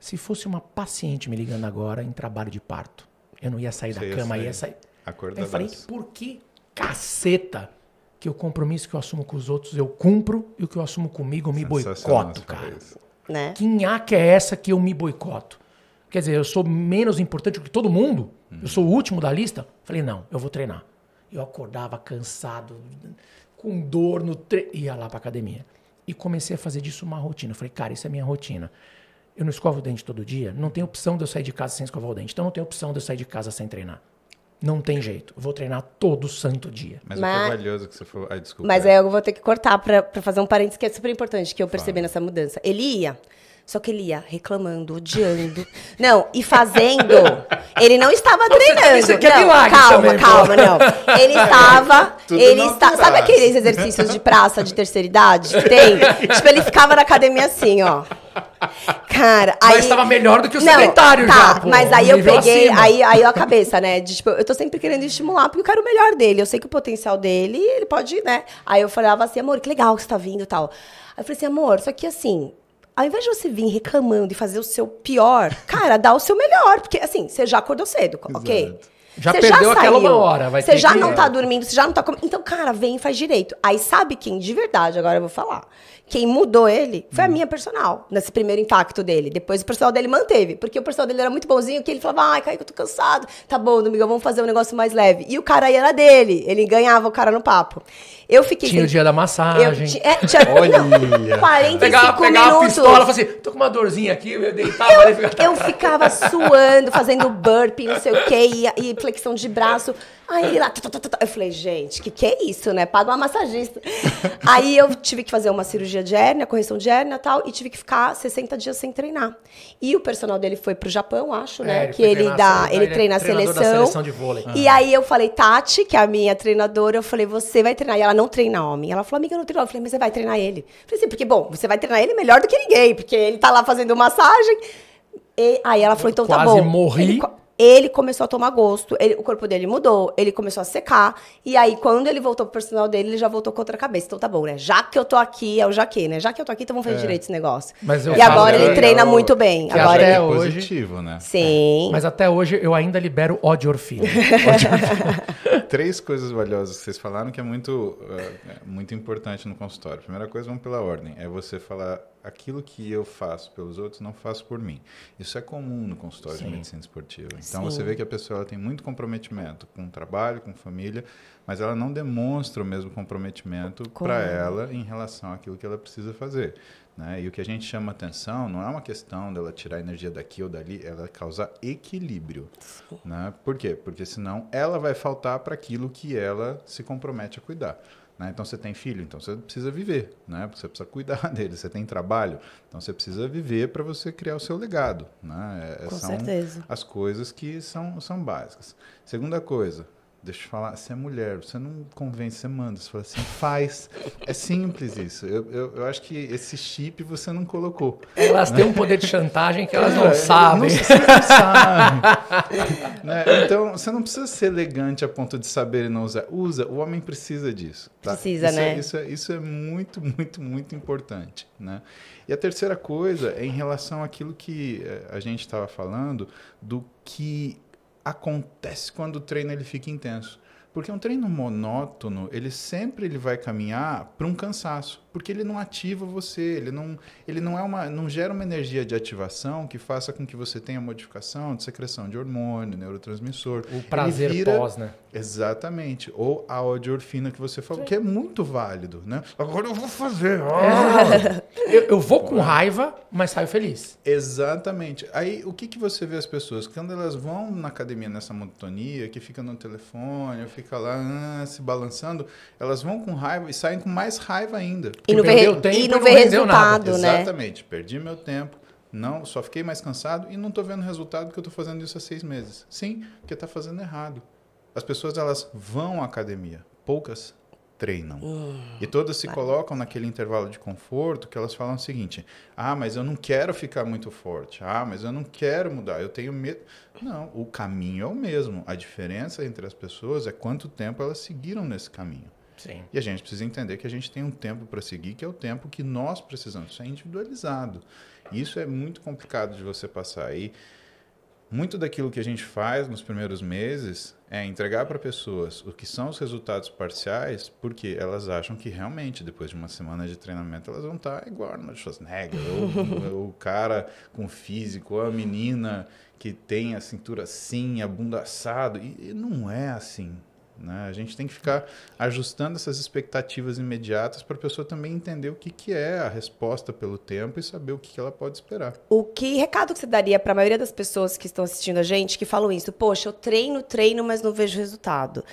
Se fosse uma paciente me ligando agora em trabalho de parto, eu não ia sair Você da ia cama, sair. ia sair. Acordadaço. Aí eu falei, por que caceta que o compromisso que eu assumo com os outros eu cumpro e o que eu assumo comigo eu me boicoto, cara? Né? Que nhaca é essa que eu me boicoto? Quer dizer, eu sou menos importante que todo mundo? Eu sou o último da lista? Falei, não, eu vou treinar. Eu acordava cansado, com dor no tre... ia lá pra academia. E comecei a fazer disso uma rotina. Eu falei, cara, isso é minha rotina. Eu não escovo o dente todo dia, não tem opção de eu sair de casa sem escovar o dente. Então não tem opção de eu sair de casa sem treinar. Não tem jeito. Vou treinar todo santo dia. Mas, Mas- o trabalhoso que você falou. Ai, desculpa. Mas é. aí eu vou ter que cortar pra fazer um parênteses que é super importante, que eu percebi nessa mudança. Ele ia, só que ele ia reclamando, odiando. Não, e fazendo. Ele não estava treinando. isso aqui é não, milagre calma, também, calma, não. Ele estava. Tudo ele está. Sabe aqueles exercícios de praça de terceira idade que tem? tipo, ele ficava na academia assim, ó. Cara, aí. Mas estava melhor do que o Não, sedentário tá, já, pô. Mas aí eu peguei, acima. aí, aí a cabeça, né? De, tipo, eu tô sempre querendo estimular, porque eu quero o melhor dele. Eu sei que o potencial dele, ele pode, né? Aí eu falava assim, amor, que legal que você tá vindo e tal. Aí eu falei assim, amor, só que assim, ao invés de você vir reclamando e fazer o seu pior, cara, dá o seu melhor. Porque assim, você já acordou cedo, ok? Já Você perdeu aquela uma hora, vai Você já que- não tá dormindo, você já não tá comendo. Então, cara, vem e faz direito. Aí sabe quem, de verdade, agora eu vou falar, Quem mudou ele foi a minha personal, nesse primeiro impacto dele. Depois o personal dele manteve, porque o personal dele era muito bonzinho, que ele falava, ai, Kaique, eu tô cansado. Tá bom, Domingão, vamos fazer um negócio mais leve. E o cara aí era dele, ele ganhava o cara no papo. Eu fiquei... Tinha o dia da massagem. Eu, é, tinha, Olha. não, 45 Pegava, pegava a minutos. pistola e assim, tô com uma dorzinha aqui, eu deitava ali e ficava... Eu ficava suando, fazendo burpee, não sei o quê, e, e flexão de braço. Aí ele lá, tá, tá, tá. eu falei, gente, que que é isso, né? Paga uma massagista. Aí eu tive que fazer uma cirurgia de hérnia, correção de hérnia e tal, e tive que ficar 60 dias sem treinar. E o personal dele foi pro Japão, acho, É, né? ele que ele a dá, seleção, ele ele é treina a treinador da seleção. seleção de vôlei. E aí eu falei, Tati, que é a minha treinadora, eu falei, você vai treinar. E ela não treina homem. Ela falou, amiga, eu não treino homem. Eu falei, mas você vai treinar ele. Eu falei assim, porque, bom, você vai treinar ele melhor do que ninguém, porque ele tá lá fazendo massagem. E, aí ela falou, então tá Quase bom. morri. Ele, ele começou a tomar gosto, ele- o corpo dele mudou, ele começou a secar. E aí, quando ele voltou pro personal dele, ele já voltou com outra cabeça. Então tá bom, né? Já que eu tô aqui, é o Jaque, né? Já que eu tô aqui, então vamos fazer direito esse negócio. Mas eu e agora ele treina É o- muito bem. que Agora até ele... hoje- positivo, né? Sim. Mas até hoje eu ainda libero odiorfina. Três coisas valiosas que vocês falaram que é muito, eh, é muito importante no consultório. Primeira coisa, vamos pela ordem. É você falar aquilo que eu faço pelos outros, não faço por mim. Isso é comum no consultório de medicina esportiva. Então Sim. você vê que a pessoa ela tem muito comprometimento com o trabalho, com família, mas ela não demonstra o mesmo comprometimento Com- para ela em relação àquilo que ela precisa fazer. Né? E o que a gente chama atenção não é uma questão dela tirar energia daqui ou dali, ela causar equilíbrio. Né? Por quê? Porque senão ela vai faltar para aquilo que ela se compromete a cuidar. né? Então você tem filho, então você precisa viver, né? Você precisa cuidar dele. Você tem trabalho, então você precisa viver para você criar o seu legado, né? É- Com são certeza. as coisas que são, são básicas. Segunda coisa, deixa eu te falar, você é mulher, você não convence, você manda, você fala assim, faz. É simples isso. Eu, eu, eu acho que esse chip você não colocou. Elas têm um poder de chantagem que elas não É, sabem. Não, você não sabe. Né? Então, você não precisa ser elegante a ponto de saber e não usar. Usa, o homem precisa disso. tá? Precisa, isso né? É, isso, é, isso é muito, muito, muito importante. Né? E a terceira coisa é em relação àquilo que eh, a gente estava falando, do que acontece quando o treino ele fica intenso. Porque um treino monótono, ele sempre ele vai caminhar para um cansaço, porque ele não ativa você, ele não, ele não é uma, não gera uma energia de ativação que faça com que você tenha modificação de secreção de hormônio, neurotransmissor. O prazer vira- pós, né? Exatamente. Ou a audiorfina que você falou, que é muito válido, né? Agora eu vou fazer. ah! Eu, eu vou com raiva, mas saio feliz. Exatamente. Aí, o que, que você vê as pessoas? Quando elas vão na academia nessa monotonia, que fica no telefone, fica lá ah, se balançando, elas vão com raiva e saem com mais raiva ainda. E não vê, tempo e não não vê rendeu nada. né? Exatamente. Perdi meu tempo. Não, só fiquei mais cansado e não estou vendo resultado porque eu estou fazendo isso há seis meses. Sim, porque está fazendo errado. As pessoas elas vão à academia, poucas treinam. e todas se colocam naquele intervalo de conforto que elas falam o seguinte: ah, mas eu não quero ficar muito forte. Ah, mas eu não quero mudar. Eu tenho medo. Não, o caminho é o mesmo. A diferença entre as pessoas é quanto tempo elas seguiram nesse caminho. Sim. E a gente precisa entender que a gente tem um tempo para seguir, que é o tempo que nós precisamos. Isso é individualizado. E isso é muito complicado de você passar. E muito daquilo que a gente faz nos primeiros meses é entregar para pessoas o que são os resultados parciais, porque elas acham que realmente, depois de uma semana de treinamento, elas vão estar igual Arnold Schwarzenegger, ou, o cara com físico, ou a menina que tem a cintura assim, a bunda assado. E não é assim. Né? A gente tem que ficar ajustando essas expectativas imediatas para a pessoa também entender o que, que é a resposta pelo tempo e saber o que, que ela pode esperar. O que recado que você daria para a maioria das pessoas que estão assistindo a gente que falam isso? Poxa, eu treino, treino, mas não vejo resultado.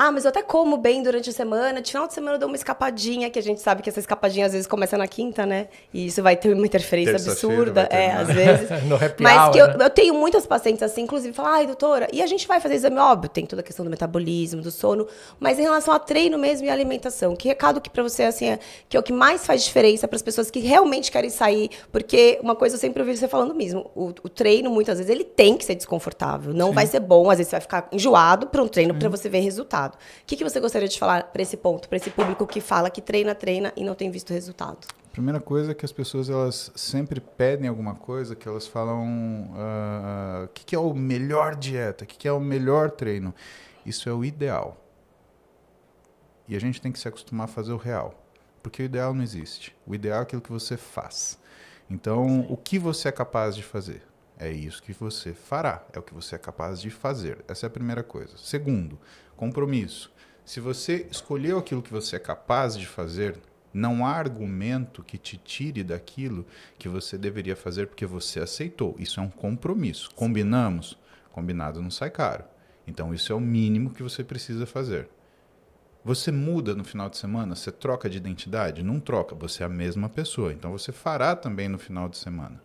Ah, mas eu até como bem durante a semana. De final de semana eu dou uma escapadinha, que a gente sabe que essa escapadinha às vezes começa na quinta, né? E isso vai ter uma interferência absurda. ter, É, né? às vezes. No happy Mas hour, que eu, né? eu tenho muitas pacientes assim, inclusive, falam, ai, doutora, e a gente vai fazer exame, óbvio, tem toda a questão do metabolismo, do sono, mas em relação a treino mesmo e alimentação, que recado que pra você, assim, é, que é o que mais faz diferença para as pessoas que realmente querem sair, porque uma coisa eu sempre ouvi você falando mesmo, o, o treino, muitas vezes, ele tem que ser desconfortável, não vai ser bom, às vezes você vai ficar enjoado para um treino para você ver resultado. O que, que você gostaria de falar para esse ponto, para esse público que fala que treina, treina e não tem visto resultado? Primeira coisa é que as pessoas elas sempre pedem alguma coisa que elas falam ah, o que, que é o melhor dieta, o que, que é o melhor treino. Isso é o ideal. E a gente tem que se acostumar a fazer o real. Porque o ideal não existe. O ideal é aquilo que você faz. Então, o que você é capaz de fazer? É isso que você fará, é o que você é capaz de fazer. Essa é a primeira coisa. Segundo, compromisso. Se você escolheu aquilo que você é capaz de fazer, não há argumento que te tire daquilo que você deveria fazer porque você aceitou. Isso é um compromisso. Combinamos? Combinado não sai caro. Então, isso é o mínimo que você precisa fazer. Você muda no final de semana? Você troca de identidade? Não troca, você é a mesma pessoa. Então, você fará também no final de semana.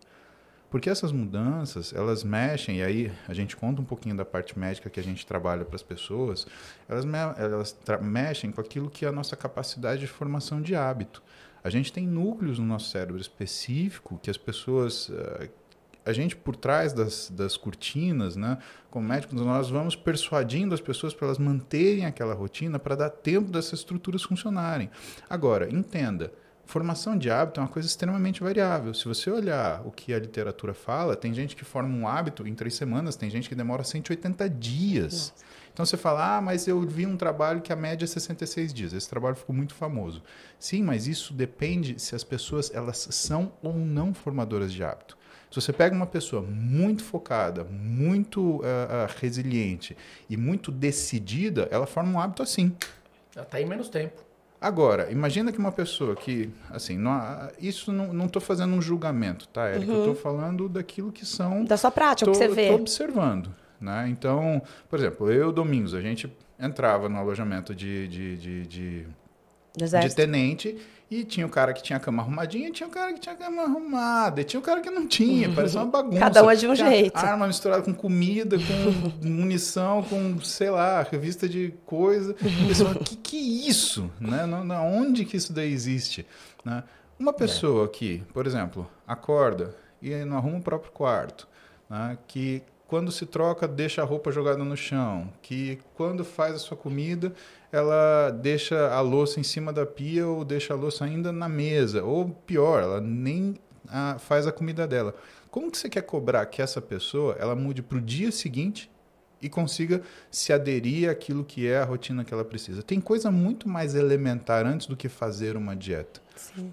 Porque essas mudanças, elas mexem, e aí a gente conta um pouquinho da parte médica que a gente trabalha para as pessoas, elas, me elas mexem com aquilo que é a nossa capacidade de formação de hábito. A gente tem núcleos no nosso cérebro específico que as pessoas. Uh, a gente, por trás das, das cortinas, né, como médicos, nós vamos persuadindo as pessoas para elas manterem aquela rotina para dar tempo dessas estruturas funcionarem. Agora, entenda Formação de hábito é uma coisa extremamente variável. Se você olhar o que a literatura fala, tem gente que forma um hábito em três semanas, tem gente que demora 180 dias. Nossa. Então você fala, ah, mas eu vi um trabalho que a média é 66 dias. Esse trabalho ficou muito famoso. Sim, mas isso depende se as pessoas elas são ou não formadoras de hábito. Se você pega uma pessoa muito focada, muito uh, uh, resiliente e muito decidida, ela forma um hábito assim. Até em menos tempo. Agora, imagina que uma pessoa que, assim, não, isso não estou fazendo um julgamento, tá, Érica? Uhum. Eu estou falando daquilo que são... Da sua prática, tô, que você vê. Estou observando, né? Então, por exemplo, eu, Domingos, a gente entrava no alojamento de, de, de, de, de tenente e tinha o cara que tinha a cama arrumadinha, e tinha o cara que tinha a cama arrumada, e tinha o cara que não tinha, parecia uma bagunça. Cada um é de um tinha jeito. Arma misturada com comida, com munição, com, sei lá, revista de coisa. E que que é isso? Né? Na, onde que isso daí existe? Né? Uma pessoa é. que, por exemplo, acorda e não arruma o próprio quarto, né? que quando se troca, deixa a roupa jogada no chão, que quando faz a sua comida, ela deixa a louça em cima da pia ou deixa a louça ainda na mesa, ou pior, ela nem a, faz a comida dela. Como que você quer cobrar que essa pessoa ela mude para o dia seguinte e consiga se aderir àquilo que é a rotina que ela precisa? Tem coisa muito mais elementar antes do que fazer uma dieta. Sim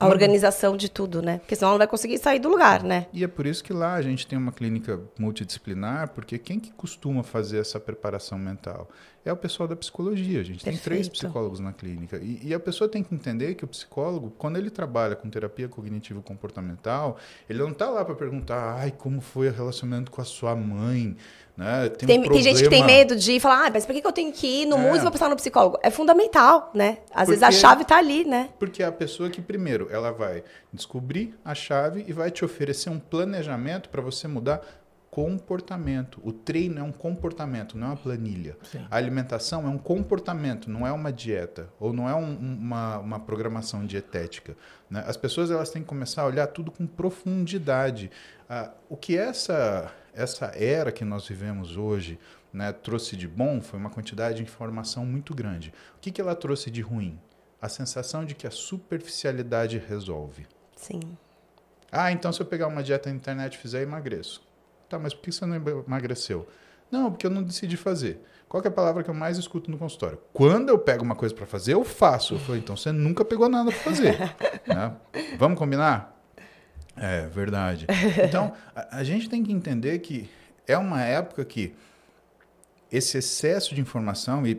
a organização de tudo, né? Porque senão ela não vai conseguir sair do lugar, né? E é por isso que lá a gente tem uma clínica multidisciplinar, porque quem que costuma fazer essa preparação mental? É o pessoal da psicologia. A gente Perfeito. tem três psicólogos na clínica. E, e, a pessoa tem que entender que o psicólogo, quando ele trabalha com terapia cognitivo-comportamental, ele não está lá para perguntar, ai, como foi o relacionamento com a sua mãe? Né? Tem, tem, um tem, gente que tem medo de falar, ah, mas por que, eu tenho que ir no é. músico e vou passar no psicólogo? É fundamental, né? Às porque, vezes a chave está ali, né? Porque é a pessoa que, primeiro, ela vai descobrir a chave e vai te oferecer um planejamento para você mudar comportamento. O treino é um comportamento, não é uma planilha. Sim. A alimentação é um comportamento, não é uma dieta ou não é um, uma, uma programação dietética. Né? As pessoas elas têm que começar a olhar tudo com profundidade. Ah, o que essa essa era que nós vivemos hoje né, trouxe de bom foi uma quantidade de informação muito grande. O que, que ela trouxe de ruim? A sensação de que a superficialidade resolve. Sim. Ah, então se eu pegar uma dieta na internet e fizer, emagreço. Tá, mas por que você não emagreceu? Não, porque eu não decidi fazer. Qual é a palavra que eu mais escuto no consultório? Quando eu pego uma coisa para fazer, eu faço. Eu falei, então você nunca pegou nada para fazer. né? Vamos combinar? É, verdade. Então, a, a, gente tem que entender que é uma época que esse excesso de informação, e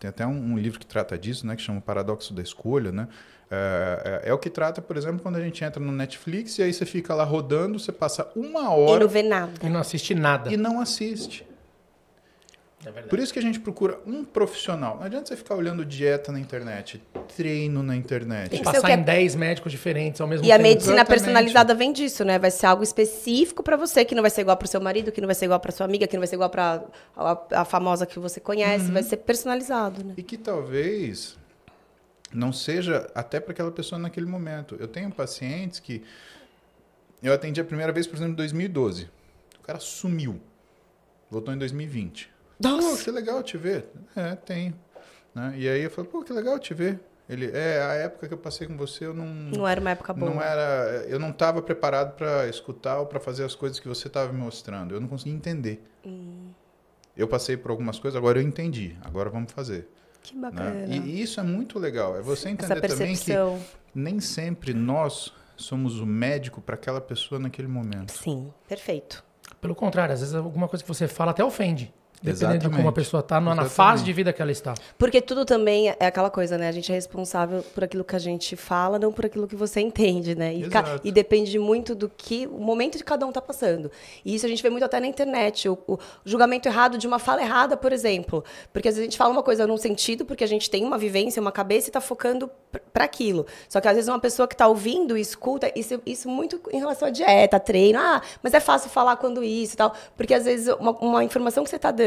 tem até um, um livro que trata disso, né, que chama o Paradoxo da Escolha, né? É, é, é, o que trata, por exemplo, quando a gente entra no Netflix e aí você fica lá rodando, você passa uma hora. E não vê nada. E não assiste nada. E não assiste. É Por isso que a gente procura um profissional. Não adianta você ficar olhando dieta na internet, treino na internet. Tem que passar em 10 médicos diferentes ao mesmo e tempo. E a medicina Exatamente. personalizada vem disso, né? Vai ser algo específico para você, que não vai ser igual para o seu marido, que não vai ser igual para sua amiga, que não vai ser igual para a, a, famosa que você conhece. Uhum. Vai ser personalizado, né? E que talvez não seja até para aquela pessoa naquele momento. Eu tenho pacientes que eu atendi a primeira vez, por exemplo, em 2012. O cara sumiu. Voltou em 2020. Nossa. Pô, que legal te ver. É, tenho. Né? E aí eu falei, pô, que legal te ver. Ele, é, a época que eu passei com você, eu não. Não era uma época boa. Não era. Eu não estava preparado para escutar ou para fazer as coisas que você estava me mostrando. Eu não conseguia entender. Hum. Eu passei por algumas coisas, agora eu entendi. Agora vamos fazer. Que bacana. Né? E isso é muito legal. É você entender também que nem sempre nós somos o médico para aquela pessoa naquele momento. Sim, perfeito. Pelo contrário, às vezes alguma coisa que você fala até ofende. Dependendo de como a pessoa tá na, fase de vida que ela está. Porque tudo também é aquela coisa, né? A gente é responsável por aquilo que a gente fala, não por aquilo que você entende, né? E, ca- e depende muito do que o momento de cada um tá passando. E isso a gente vê muito até na internet, o, o julgamento errado de uma fala errada, por exemplo. Porque às vezes a gente fala uma coisa num sentido, porque a gente tem uma vivência, uma cabeça e tá focando para aquilo. Só que às vezes uma pessoa que tá ouvindo e escuta, isso, isso muito em relação à dieta, treino, ah, mas é fácil falar quando isso e tal. Porque às vezes uma, uma informação que você tá dando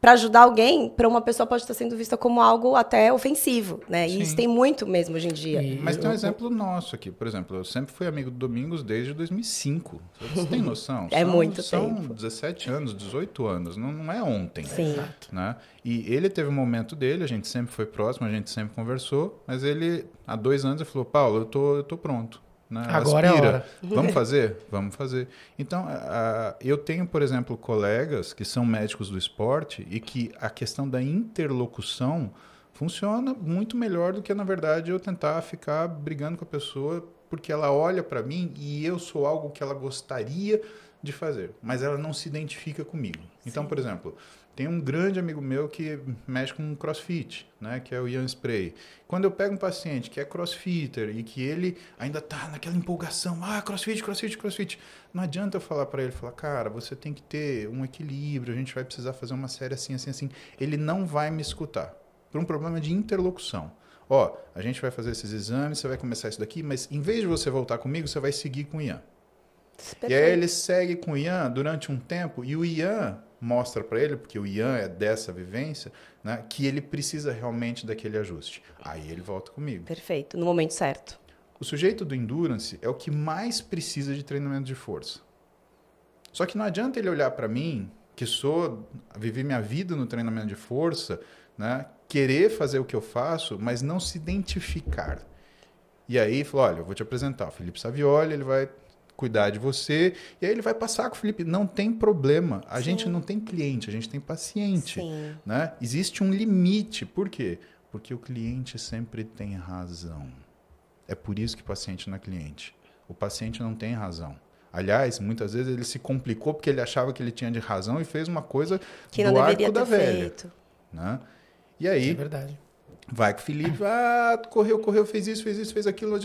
para ajudar alguém, para uma pessoa pode estar sendo vista como algo até ofensivo, né? E Sim. isso tem muito mesmo hoje em dia. E Mas tem um exemplo nosso aqui. Por exemplo, eu sempre fui amigo do Domingos desde 2005. Você tem noção? É São- muito São tempo. 17 anos, 18 anos. Não, não é ontem. Sim. né? E ele teve um momento dele, a gente sempre foi próximo, a gente sempre conversou, mas ele, há dois anos, ele falou, Paulo, eu tô, eu tô pronto. Né? Agora é Aspira. hora. Vamos fazer? Vamos fazer. Então, a- eu tenho, por exemplo, colegas que são médicos do esporte e que a questão da interlocução funciona muito melhor do que, na verdade, eu tentar ficar brigando com a pessoa porque ela olha para mim e eu sou algo que ela gostaria de fazer, mas ela não se identifica comigo. Então, por exemplo, tem um grande amigo meu que mexe com crossfit, né, que é o Ian Spray. Quando eu pego um paciente que é crossfitter e que ele ainda tá naquela empolgação, ah, crossfit, crossfit, crossfit, não adianta eu falar para ele, falar, cara, você tem que ter um equilíbrio, a gente vai precisar fazer uma série assim, assim, assim. Ele não vai me escutar, por um problema de interlocução. Ó, a gente vai fazer esses exames, você vai começar isso daqui, mas em vez de você voltar comigo, você vai seguir com o Ian. E aí ele segue com o Ian durante um tempo e o Ian mostra para ele, porque o Ian é dessa vivência, né, que ele precisa realmente daquele ajuste. Aí ele volta comigo. Perfeito, no momento certo. O sujeito do endurance é o que mais precisa de treinamento de força. Só que não adianta ele olhar para mim, que sou vivi minha vida no treinamento de força, né, querer fazer o que eu faço, mas não se identificar. E aí falou, olha, eu vou te apresentar o Felipe Savioli, ele vai cuidar de você, e aí ele vai passar com o Felipe. Não tem problema. A gente não tem cliente, a gente tem paciente. Sim. Né? Existe um limite. Por quê? Porque o cliente sempre tem razão. É por isso que o paciente não é cliente. O paciente não tem razão. Aliás, muitas vezes ele se complicou porque ele achava que ele tinha de razão e fez uma coisa Que não do deveria arco da velha. feito. Né? E É aí, verdade. Vai com o Felipe, ah, correu, correu, fez isso, fez isso, fez aquilo,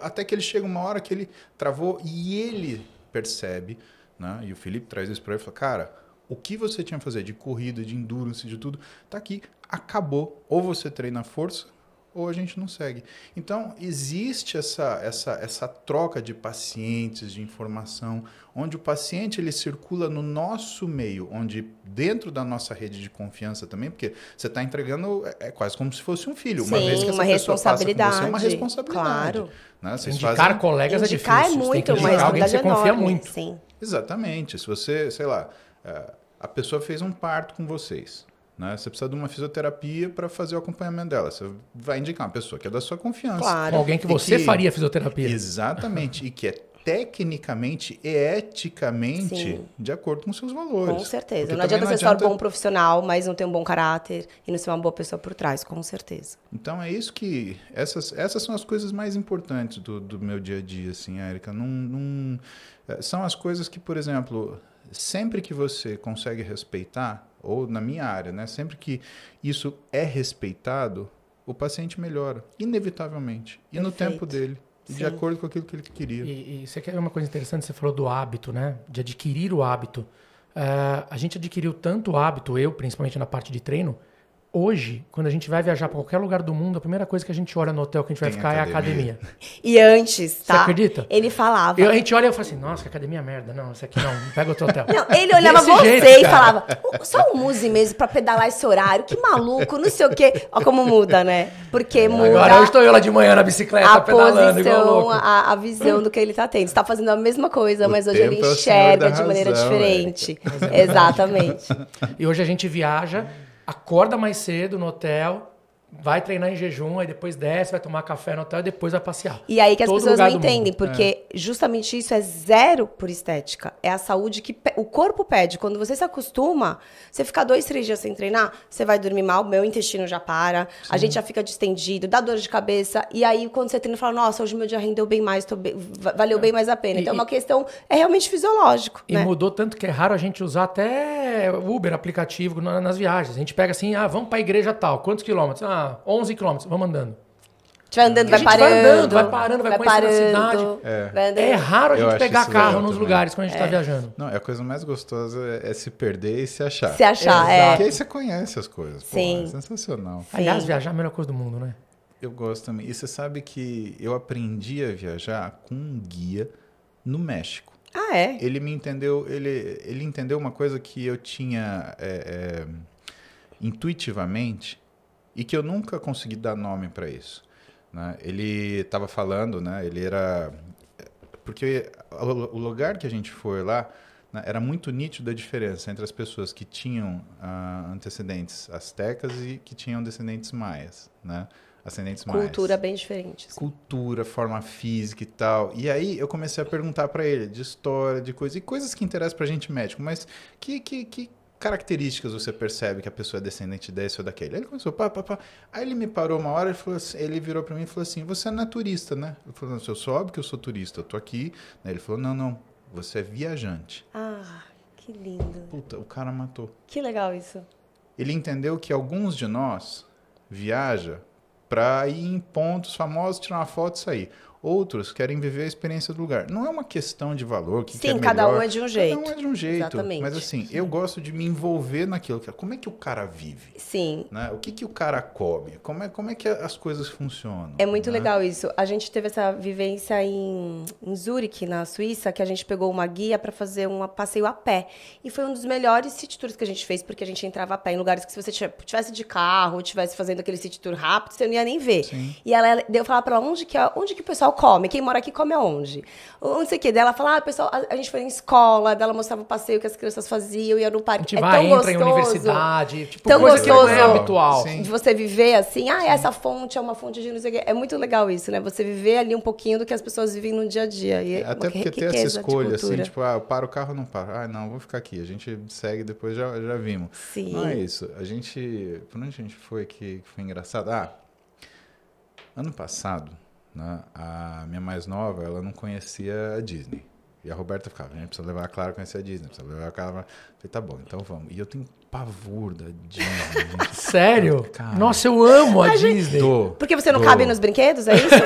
até que ele chega uma hora que ele travou e ele percebe, né? E o Felipe traz isso para ele e fala, cara, o que você tinha que fazer de corrida, de endurance, de tudo, tá aqui, acabou. Ou você treina força, ou a gente não segue. Então, existe essa, essa, essa troca de pacientes, de informação, onde o paciente ele circula no nosso meio, onde dentro da nossa rede de confiança também, porque você está entregando, é, é quase como se fosse um filho. Uma Sim, vez que essa uma pessoa passa com você, é uma responsabilidade. responsabilidade. Claro. Né? Vocês Indicar fazem- colegas é Indicar difícil. é Você tem que muito, indicar mas alguém que você confia muito. Sim. Exatamente. Se você, sei lá, é, a pessoa fez um parto com vocês, né? Você precisa de uma fisioterapia para fazer o acompanhamento dela. Você vai indicar uma pessoa que é da sua confiança. Claro. Com alguém que você que- faria fisioterapia. Exatamente. e que é tecnicamente e eticamente Sim. de acordo com seus valores. Com certeza. Porque Não adianta também ser só um bom profissional, mas não ter um bom caráter e não ser uma boa pessoa por trás, com certeza. Então é isso que. Essas, essas são as coisas mais importantes do, do meu dia a dia, assim, Érica. Não, não- eh, são as coisas que, por exemplo, sempre que você consegue respeitar, ou na minha área, né? Sempre que isso é respeitado, o paciente melhora, inevitavelmente. E no Perfeito. tempo dele. E de Sim. acordo com aquilo que ele queria. E, e você quer uma coisa interessante? Você falou do hábito, né? De adquirir o hábito. Eh, a gente adquiriu tanto hábito, eu, principalmente na parte de treino. Hoje, quando a gente vai viajar para qualquer lugar do mundo, a primeira coisa que a gente olha no hotel que a gente vai Tem ficar é a academia. academia. E antes, tá? Você acredita? Ele falava. Eu, a gente olha e eu falo assim, nossa, que academia é merda. Não, isso aqui não, pega outro hotel. Não, ele olhava Desse você jeito, e cara. falava, "Ô, só o Muse mesmo pra pedalar esse horário, que maluco, não sei o quê. Olha como muda, né? Porque muda Agora hoje estou eu lá de manhã na bicicleta, a pedalando igual posição, louco. a, a visão do que ele tá tendo. Você tá fazendo a mesma coisa, O mas hoje ele é enxerga de maneira razão, diferente. é Exatamente. E hoje a gente viaja, acorda mais cedo no hotel, vai treinar em jejum, aí depois desce, vai tomar café no hotel e depois vai passear. E aí que as Todo pessoas não entendem, porque justamente isso é zero por estética. É a saúde que o corpo pede. Quando você se acostuma, você ficar dois, três dias sem treinar, você vai dormir mal, meu intestino já para, a gente já fica distendido, dá dor de cabeça. E aí, quando você treina, fala, nossa, hoje meu dia rendeu bem mais, bem- va- valeu bem mais a pena. E- então, é uma questão, é realmente fisiológico. E né? mudou tanto que é raro a gente usar até Uber, aplicativo, na- nas viagens. A gente pega assim, ah, vamos pra igreja tal. Quantos quilômetros? Ah, 11 quilômetros. Vamos andando. A gente vai andando, vai gente vai parando. andando, vai parando, vai conhecendo a cidade. É. vai. É raro a gente pegar carro nos também. lugares quando a gente tá viajando. Não, é a coisa mais gostosa é, é se perder e se achar. Se achar, é. Porque aí você conhece as coisas. Pô, Sim. é sensacional. Aliás, viajar é a melhor coisa do mundo, né? Eu gosto também. E você sabe que eu aprendi a viajar com um guia no México. Ah, é? Ele me entendeu, ele, ele entendeu uma coisa que eu tinha é, é, intuitivamente e que eu nunca consegui dar nome para isso. né? Ele estava falando, né? Ele era porque o lugar que a gente foi lá né, era muito nítido a diferença entre as pessoas que tinham ah, antecedentes astecas e que tinham descendentes maias, né? Ascendentes maias Cultura bem diferente. cultura, forma física e tal. E aí eu comecei a perguntar pra ele de história, de coisas, e coisas que interessam pra gente médico, mas que, que, que características você percebe que a pessoa é descendente desse ou daquele? Aí ele começou, pá, pá, pá. Aí ele me parou uma hora, ele, falou assim- ele virou pra mim e falou assim, você é turista, né? Eu falei, não, eu sou óbvio que eu sou turista, eu tô aqui. Aí ele falou, não, não, você é viajante. Ah, que lindo. Puta, o cara matou. Que legal isso. Ele entendeu que alguns de nós viaja para ir em pontos famosos, tirar uma foto e sair. Outros querem viver a experiência do lugar. Não é uma questão de valor, que Sim, é cada melhor. um é de um jeito. Cada um é de um jeito. Exatamente. Mas assim, eu gosto de me envolver naquilo. que- Como é que o cara vive? Sim. Né? O que, que o cara come? Como é, como é que as coisas funcionam? É muito né? legal isso. A gente teve essa vivência em, em Zurique, na Suíça, que a gente pegou uma guia para fazer um passeio a pé. E foi um dos melhores city tours que a gente fez, porque a gente entrava a pé em lugares que se você tivesse- tivesse de carro, ou tivesse fazendo aquele city tour rápido, você não ia nem ver. Sim. E ela deu falar para ela onde que, é- onde que o pessoal come, quem mora aqui come aonde. Não sei o que. Daí ela fala, ah, pessoal, a, a gente foi em escola, daí ela mostrava o passeio que as crianças faziam, ia no A parque. gente é vai, tão entra em gostoso. universidade, tipo, Tão coisa que não é gostoso. habitual. Sim. De você viver assim, ah, essa fonte é uma fonte de não sei o quê. É muito legal isso, né? Você viver ali um pouquinho do que as pessoas vivem no dia a dia. E é Até porque riqueza essa escolha, assim, tipo, ah, eu paro o carro ou não paro? Ah, não, vou ficar aqui. A gente segue, depois já, já vimos. Sim. Não é isso. A gente. Por onde a gente foi que, que foi engraçado? Ah, ano passado, né, a minha mais nova, ela não conhecia a Disney. E a Roberta ficava, a gente precisa levar a Clara a conhecer a Disney, precisa levar a Clara. Falei, tá bom, então vamos. E eu tenho pavor da Disney. gente. Sério? Cara. Nossa, eu amo a Disney. Dou, Porque você não cabe nos brinquedos, é isso?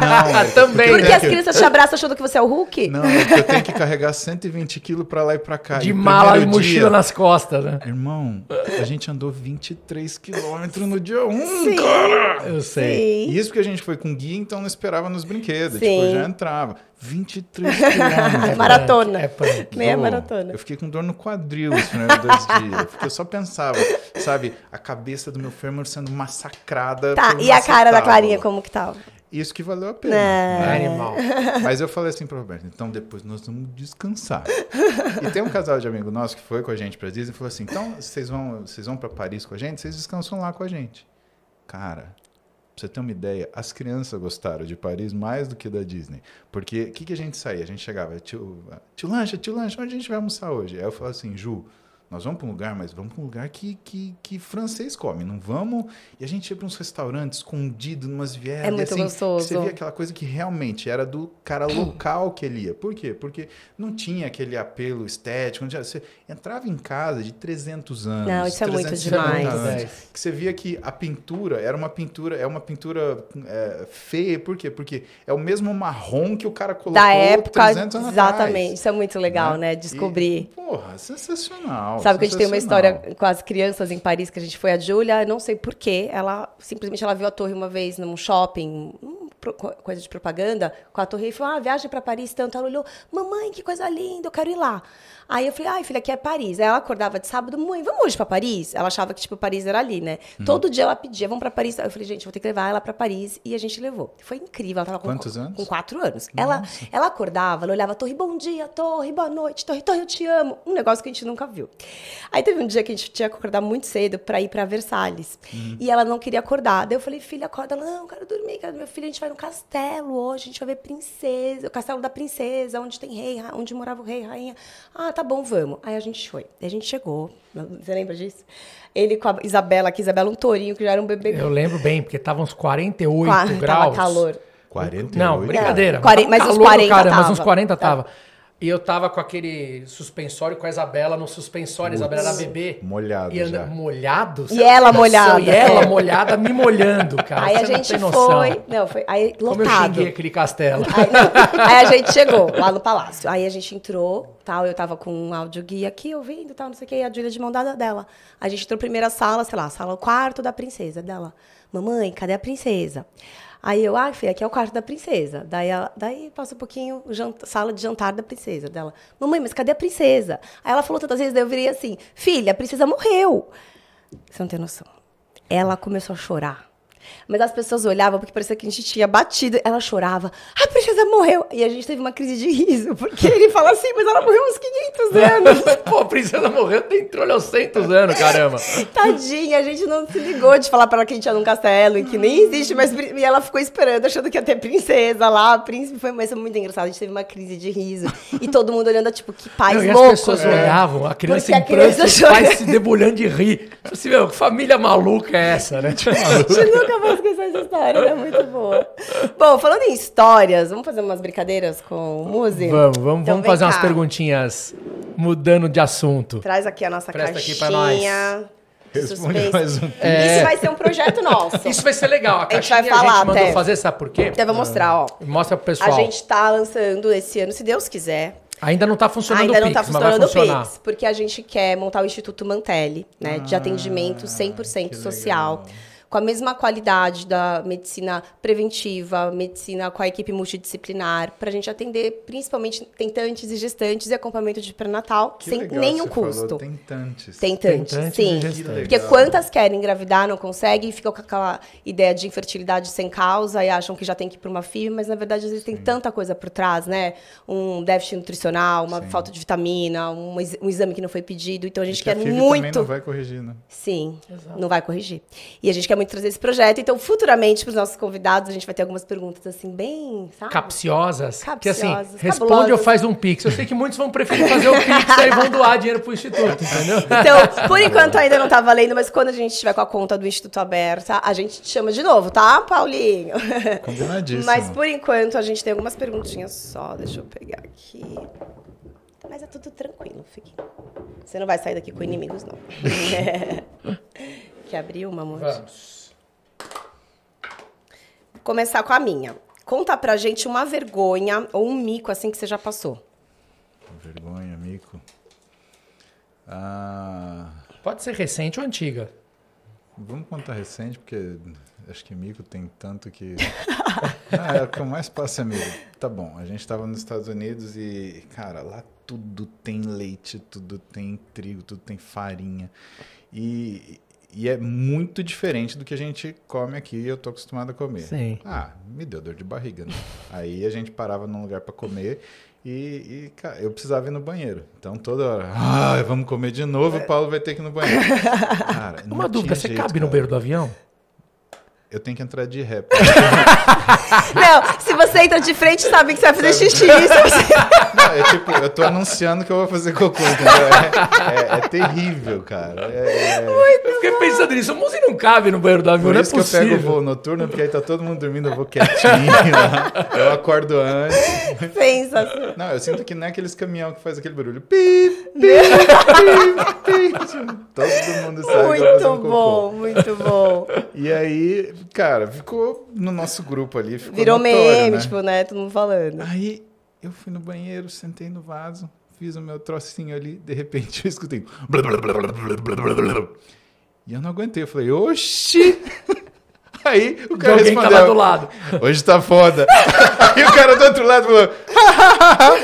Não, é Também, Porque né? as crianças te abraçam achando que você é o Hulk? Não, é eu tenho que carregar 120 quilos pra lá e pra cá. De E mala e mochila dia- nas costas, né? Irmão, a gente andou 23 quilômetros no dia 1, cara! Eu sei. Sim. Isso porque a gente foi com guia, então não esperava nos brinquedos. Sim. Tipo, já entrava. 23 quilômetros. Maratona. É punk. Meia maratona. Eu fiquei com dor no quadril os primeiros dois dias. Porque eu só pensava, sabe, a cabeça do meu fêmur sendo massacrada. Tá, e a cara da. Clarinha como que tá? Isso que valeu a pena. Não. né? É animal. Mas eu falei assim pro Roberto, então depois nós vamos descansar. e tem um casal de amigo nosso que foi com a gente pra Disney e falou assim: então vocês vão, vocês vão para Paris com a gente, vocês descansam lá com a gente. Cara, pra você ter uma ideia, as crianças gostaram de Paris mais do que da Disney. Porque o que, que a gente saía? A gente chegava, tio, tio Lancha, tio Lancha, onde a gente vai almoçar hoje? Aí eu falava assim, Ju, nós vamos para um lugar, mas vamos para um lugar que, que, que francês come. Não vamos. E a gente ia para uns restaurantes escondidos, numas vielas. É e muito assim, que gostoso. Você via aquela coisa que realmente era do cara local que ele ia. Por quê? Porque não tinha aquele apelo estético. Não tinha, você entrava em casa de 300 anos. Não, isso é muito 350 demais. anos, que você via que a pintura era uma pintura, é uma pintura é, feia. Por quê? Porque é o mesmo marrom que o cara colocou Da época, 300 anos exatamente. atrás. Isso é muito legal, né? E, Descobrir. porra, sensacional. Sabe que a gente tem uma sensacional. história com as crianças em Paris que a gente foi a Júlia, não sei porquê, ela simplesmente ela viu a torre uma vez num shopping, um co- coisa de propaganda com a Torre Eiffel. Ah, viagem para Paris tanto. Ela olhou, mamãe, que coisa linda, eu quero ir lá. Aí eu falei, ai, filha, aqui é Paris. Aí ela acordava de sábado, mãe, vamos hoje para Paris? Ela achava que, tipo, Paris era ali, né? Uhum. Todo dia ela pedia, vamos para Paris. Aí eu falei, gente, vou ter que levar ela para Paris. E a gente levou. Foi incrível. Ela tava com, Quantos anos? Com quatro anos. Ela, ela acordava, ela olhava, Torre, bom dia, Torre, boa noite, Torre, Torre, eu te amo. Um negócio que a gente nunca viu. Aí teve um dia que a gente tinha que acordar muito cedo para ir para Versalhes. E ela não queria acordar. Daí eu falei, filha, acorda. Ela, não, quero dormir, quero meu filho, a gente vai no castelo hoje, a gente vai ver princesa, o castelo da princesa, onde tem rei, onde morava o rei, rainha. Ah, tá bom, vamos. Aí a gente foi. Aí a gente chegou. Você lembra disso? Ele com a Isabela, que Isabela um tourinho, que já era um bebê. Eu lembro bem, porque tava uns 48 Qua- graus. Tava calor. 48? Não, brincadeira. Mas Tava uns calor do 40 caramba, mas tava. uns 40 Tava. tava. E eu tava com aquele suspensório com a Isabela no suspensório. A Isabela era bebê. Molhado E anda, já. molhado? E ela molhada. E ela É. molhada me molhando, cara. Aí a Você não gente tem noção. foi. Não, foi. Aí Como eu lotado. xinguei aquele castelo. Aí, não, aí a gente chegou lá no palácio. Aí a gente entrou, tal. Eu tava com um áudio guia aqui ouvindo, tal, não sei o quê. E a Júlia de mão dada dela. A gente entrou primeira sala, sei lá, sala o quarto da princesa dela. Mamãe, cadê a princesa? Aí eu, ah, filha, aqui é o quarto da princesa. Daí, ela, daí passa um pouquinho, sala de jantar da princesa dela. Mamãe, mas cadê a princesa? Aí ela falou tantas vezes, daí eu virei assim, filha, a princesa morreu. Você não tem noção. Ela começou a chorar. Mas as pessoas olhavam porque parecia que a gente tinha batido. Ela chorava. A princesa morreu. E a gente teve uma crise de riso. Porque ele fala assim, mas ela morreu uns 500 anos. Pô, a princesa morreu tem trocentos anos, caramba. Tadinha, a gente não se ligou de falar pra ela que a gente ia num castelo e que nem existe, mas e ela ficou esperando, achando que ia ter princesa lá, príncipe. Foi, mas foi muito engraçado. A gente teve uma crise de riso. E todo mundo olhando, tipo, que pais Não, e as pessoas né? olhavam, a criança Porque em pranto, os pais se debulhando de rir. Tipo Assim, meu, que família maluca é essa, né? Tipo, A gente nunca vai esquecer essa história, ela é muito boa. Bom, falando em histórias, vamos fazer umas brincadeiras com o Muzi? Vamos, vamos, Então vamos fazer umas cá. perguntinhas mudando de assunto. Traz aqui a nossa Presta aqui caixinha. pra Responde mais um. É. Isso vai ser um projeto nosso. Isso vai ser legal. A gente caixinha vai falar a gente mandou até. fazer, sabe por quê? Então eu vou mostrar, ó. Mostra pro pessoal. A gente tá lançando esse ano, se Deus quiser. Ainda não tá funcionando Ainda o não Pix, tá mas vai funcionando o. Pix, porque a gente quer montar o Instituto Mantelli, né, de atendimento 100% que social. legal. Com a mesma qualidade da medicina preventiva, medicina com a equipe multidisciplinar, para a gente atender principalmente tentantes e gestantes e acompanhamento de pré-natal Que sem legal nenhum que você custo. Falou, tentantes. Tentantes, Tentantes sim. e. Porque legal. quantas querem engravidar, não conseguem, ficam com aquela ideia de infertilidade sem causa e acham que já tem que ir para uma FIV, mas na verdade às vezes tem tanta coisa por trás, né? Um déficit nutricional, uma Sim. falta de vitamina, um, ex- um exame que não foi pedido. Então a gente Que a quer também muito. não vai corrigir, né? Sim, não vai corrigir. E a gente quer muito trazer esse projeto. Então, futuramente, para os nossos convidados, a gente vai ter algumas perguntas assim, bem. Sabe? Capciosas. Que assim, Capciosas, responde cabulosas. ou faz um Pix. Eu sei que muitos vão preferir fazer o Pix e vão doar dinheiro pro Instituto, entendeu? Então, por enquanto ainda não tá valendo, mas quando a gente estiver com a conta do Instituto aberta, a gente te chama de novo, tá, Paulinho? Combinadíssimo. Mas por enquanto a gente tem algumas perguntinhas só. Deixa eu pegar aqui. Mas é tudo tranquilo, fique. Você não vai sair daqui com inimigos, não. Quer abrir uma, amor? Vamos. Vou começar com a minha. Conta pra gente uma vergonha ou um mico assim que você já passou. Vergonha, mico. Ah, Pode ser recente ou antiga. vamos contar recente, porque acho que mico tem tanto que. ah, é o que eu mais passo é mico. Tá bom, a gente estava nos Estados Unidos e, cara, lá tudo tem leite, tudo tem trigo, tudo tem farinha. E, e é muito diferente do que a gente come aqui e eu tô acostumado a comer. Sim. Ah, me deu dor de barriga, né? Aí a gente parava num lugar para comer e, e, cara, eu precisava ir no banheiro. Então toda hora, ah, vamos comer de novo, o Paulo vai ter que ir no banheiro. Cara, não Uma dúvida, você jeito, cabe no cara. banheiro do avião? Eu tenho que entrar de ré. Não, se você entra de frente, sabe que você vai fazer xixi. Você... É tipo, eu tô anunciando que eu vou fazer cocô, entendeu? É, é- é terrível, cara. É, é- Eu fiquei pensando nisso. O Muzi não cabe no banheiro do avião, Por não é isso que eu pego o possível. voo noturno, porque aí tá todo mundo dormindo, eu vou quietinho. lá. Eu acordo antes. Pensa assim. Não, eu sinto que não é aqueles caminhão que faz aquele barulho. Pi, pi, pi, pi. Todo mundo sabe que eu vou fazer Muito um cocô. bom, muito bom. E aí, cara, ficou no nosso grupo ali. Ficou Virou notório, meme, né? tipo, né? Todo mundo falando. Aí eu fui no banheiro, sentei no vaso, fiz o meu trocinho ali, de repente eu escutei. blá, blá, blá, blá, blá, blá, blá. E eu não aguentei, eu falei, oxi! Aí o cara alguém que tá lá respondeu, do lado. hoje tá foda. Aí o cara do outro lado falou,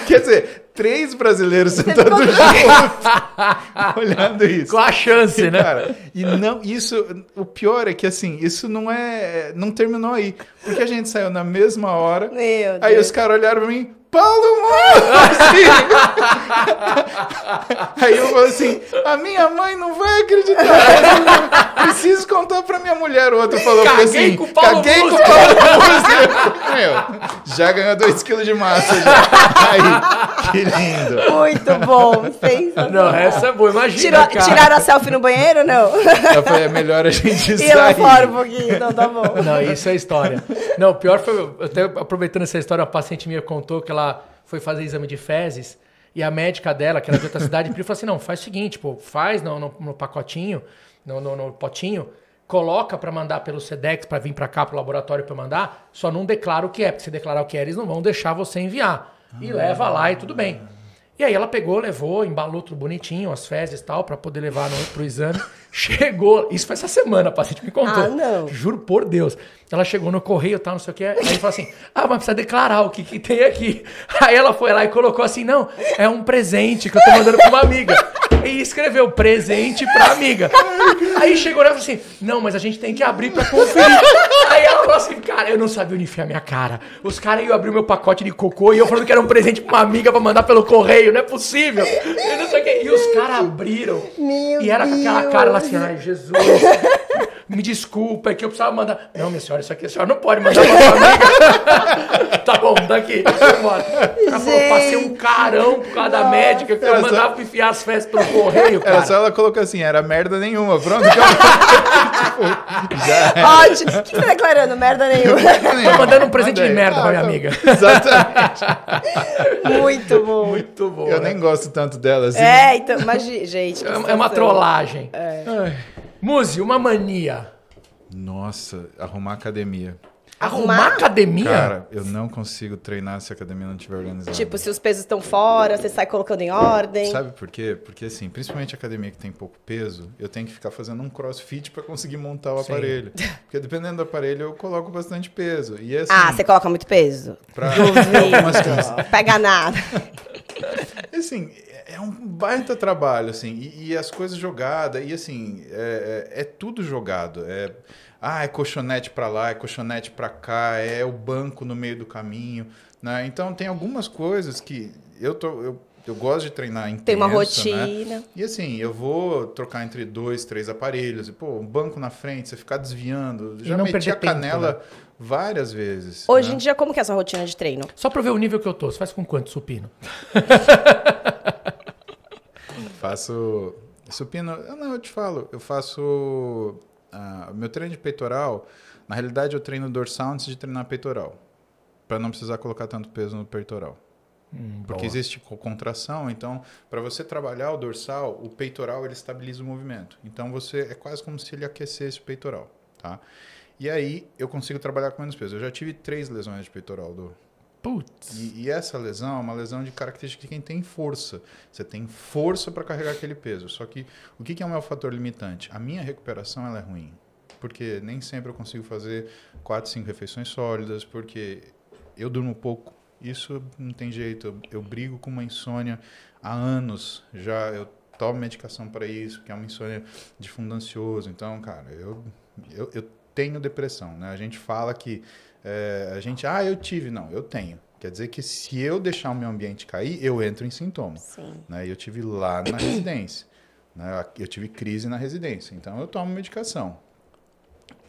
quer dizer, três brasileiros sentados juntos, olhando isso. Com a chance, né? Cara, e não, isso, o pior é que assim, isso não é, não terminou aí, porque a gente saiu na mesma hora, Meu aí Deus. os caras olharam pra mim, Paulo Moura! Assim. Aí eu falei assim, a minha mãe não vai acreditar, preciso contar pra minha mulher, o outro falou Caguei assim, com o Paulo caguei com o Musi." Paulo Musi. Meu, já ganhou 2 kg de massa já. Aí, que lindo. Muito bom. Sensacional. Não, essa é boa. Imagina, Tirou- cara. tiraram a selfie no banheiro, não? Eu falei, é melhor a gente E lá sair. fora um pouquinho, então tá bom. Não, isso é história. Não, o pior foi, até aproveitando essa história, a paciente minha contou que ela foi fazer exame de fezes e a médica dela, que era de outra cidade, pediu falou assim: não, faz o seguinte, pô, faz no, no- no pacotinho, no, no- no potinho, coloca pra mandar pelo Sedex pra vir pra cá pro laboratório pra mandar, só não declara o que é, porque se declarar o que é, eles não vão deixar você enviar. E leva lá e tudo bem. E aí ela pegou, levou, embalou tudo bonitinho, as fezes e tal, pra poder levar no, pro exame. Chegou, isso foi essa semana, a paciente me contou. Ah, não. Juro por Deus. Ela chegou no correio e tal, não sei o que. Aí falou assim: Ah, mas precisa declarar o que, que tem aqui. Aí ela foi lá e colocou assim: Não, é um presente que eu tô mandando pra uma amiga. E escreveu presente pra amiga. Aí chegou nela e falou assim: Não, mas a gente tem que abrir pra conferir. Aí ela falou assim: Cara, eu não sabia onde enfiar minha cara. Os caras iam abrir o meu pacote de cocô e eu falando que era um presente pra uma amiga pra mandar pelo correio. Não é possível. E não sei o que. E os caras abriram. Meu e era com aquela cara lá assim: Ai, Jesus. Me desculpa, é que eu precisava mandar. Não, minha senhora, isso aqui a senhora não pode mandar pra sua amiga. tá bom, daqui. Ela falou, passei um carão por causa da médica, que eu só- mandava enfiar as festas pelo correio, cara. Era só ela colocou assim, era merda nenhuma. Pronto, tipo, já é. Ótimo. O que você tá declarando? Merda nenhuma. Tô mandando um presente de Mandei. merda pra Ah, minha tá. amiga. Exatamente. Muito bom. Muito bom. Eu né? nem gosto tanto dela assim. É, então, imagina, gente. que É uma trollagem. Ai. Muzi, uma mania. Nossa, arrumar academia. Arrumar, Arrumar? academia? Cara, eu não consigo treinar se a academia não estiver organizada. Tipo, se os pesos estão fora, você sai colocando em ordem. Sabe por quê? Porque assim, principalmente a academia que tem pouco peso, eu tenho que ficar fazendo um crossfit para conseguir montar o Sim. aparelho. Porque dependendo do aparelho, eu coloco bastante peso. E assim, Ah, você coloca muito peso? pra Duvido. algumas coisas. Pega nada. Assim, é um baita trabalho, assim, e, e as coisas jogadas, e assim, é, é- é tudo jogado. É, ah, é colchonete pra lá, é colchonete pra cá, é o banco no meio do caminho, né? Então tem algumas coisas que eu tô, eu, eu gosto de treinar intenso, Tem uma né? rotina. E assim, eu vou trocar entre dois, três aparelhos, e pô, um banco na frente, você ficar desviando, já não meti a tempo, canela né? várias vezes. Hoje né? em dia, como que é a sua rotina de treino? Só pra ver o nível que eu tô. Você faz com quanto supino? Faço supino. eu Não, eu te falo. Eu faço. ah, meu treino de peitoral. Na realidade, eu treino dorsal antes de treinar peitoral. Para não precisar colocar tanto peso no peitoral. Porque boa. existe co- contração, então, para você trabalhar o dorsal, o peitoral ele estabiliza o movimento. Então, você é quase como se ele aquecesse o peitoral, tá? E aí, eu consigo trabalhar com menos peso. Eu já tive três lesões de peitoral do, Putz. e, e essa lesão é uma lesão de característica de quem tem força. Você tem força para carregar aquele peso. Só que o que, que é o meu fator limitante? A minha recuperação ela é ruim. Porque nem sempre eu consigo fazer quatro, cinco refeições sólidas, porque eu durmo pouco. Isso não tem jeito. Eu, eu brigo com uma insônia há anos. Já eu tomo medicação para isso, que é uma insônia de fundo ansioso. Então, cara, eu, eu, eu tenho depressão. Né? A gente fala que é, a gente, ah, eu tive. Não, eu tenho. Quer dizer que se eu deixar o meu ambiente cair, eu entro em sintoma. Sim. Né? E eu tive lá na residência. Né? Eu tive crise na residência. Então eu tomo medicação.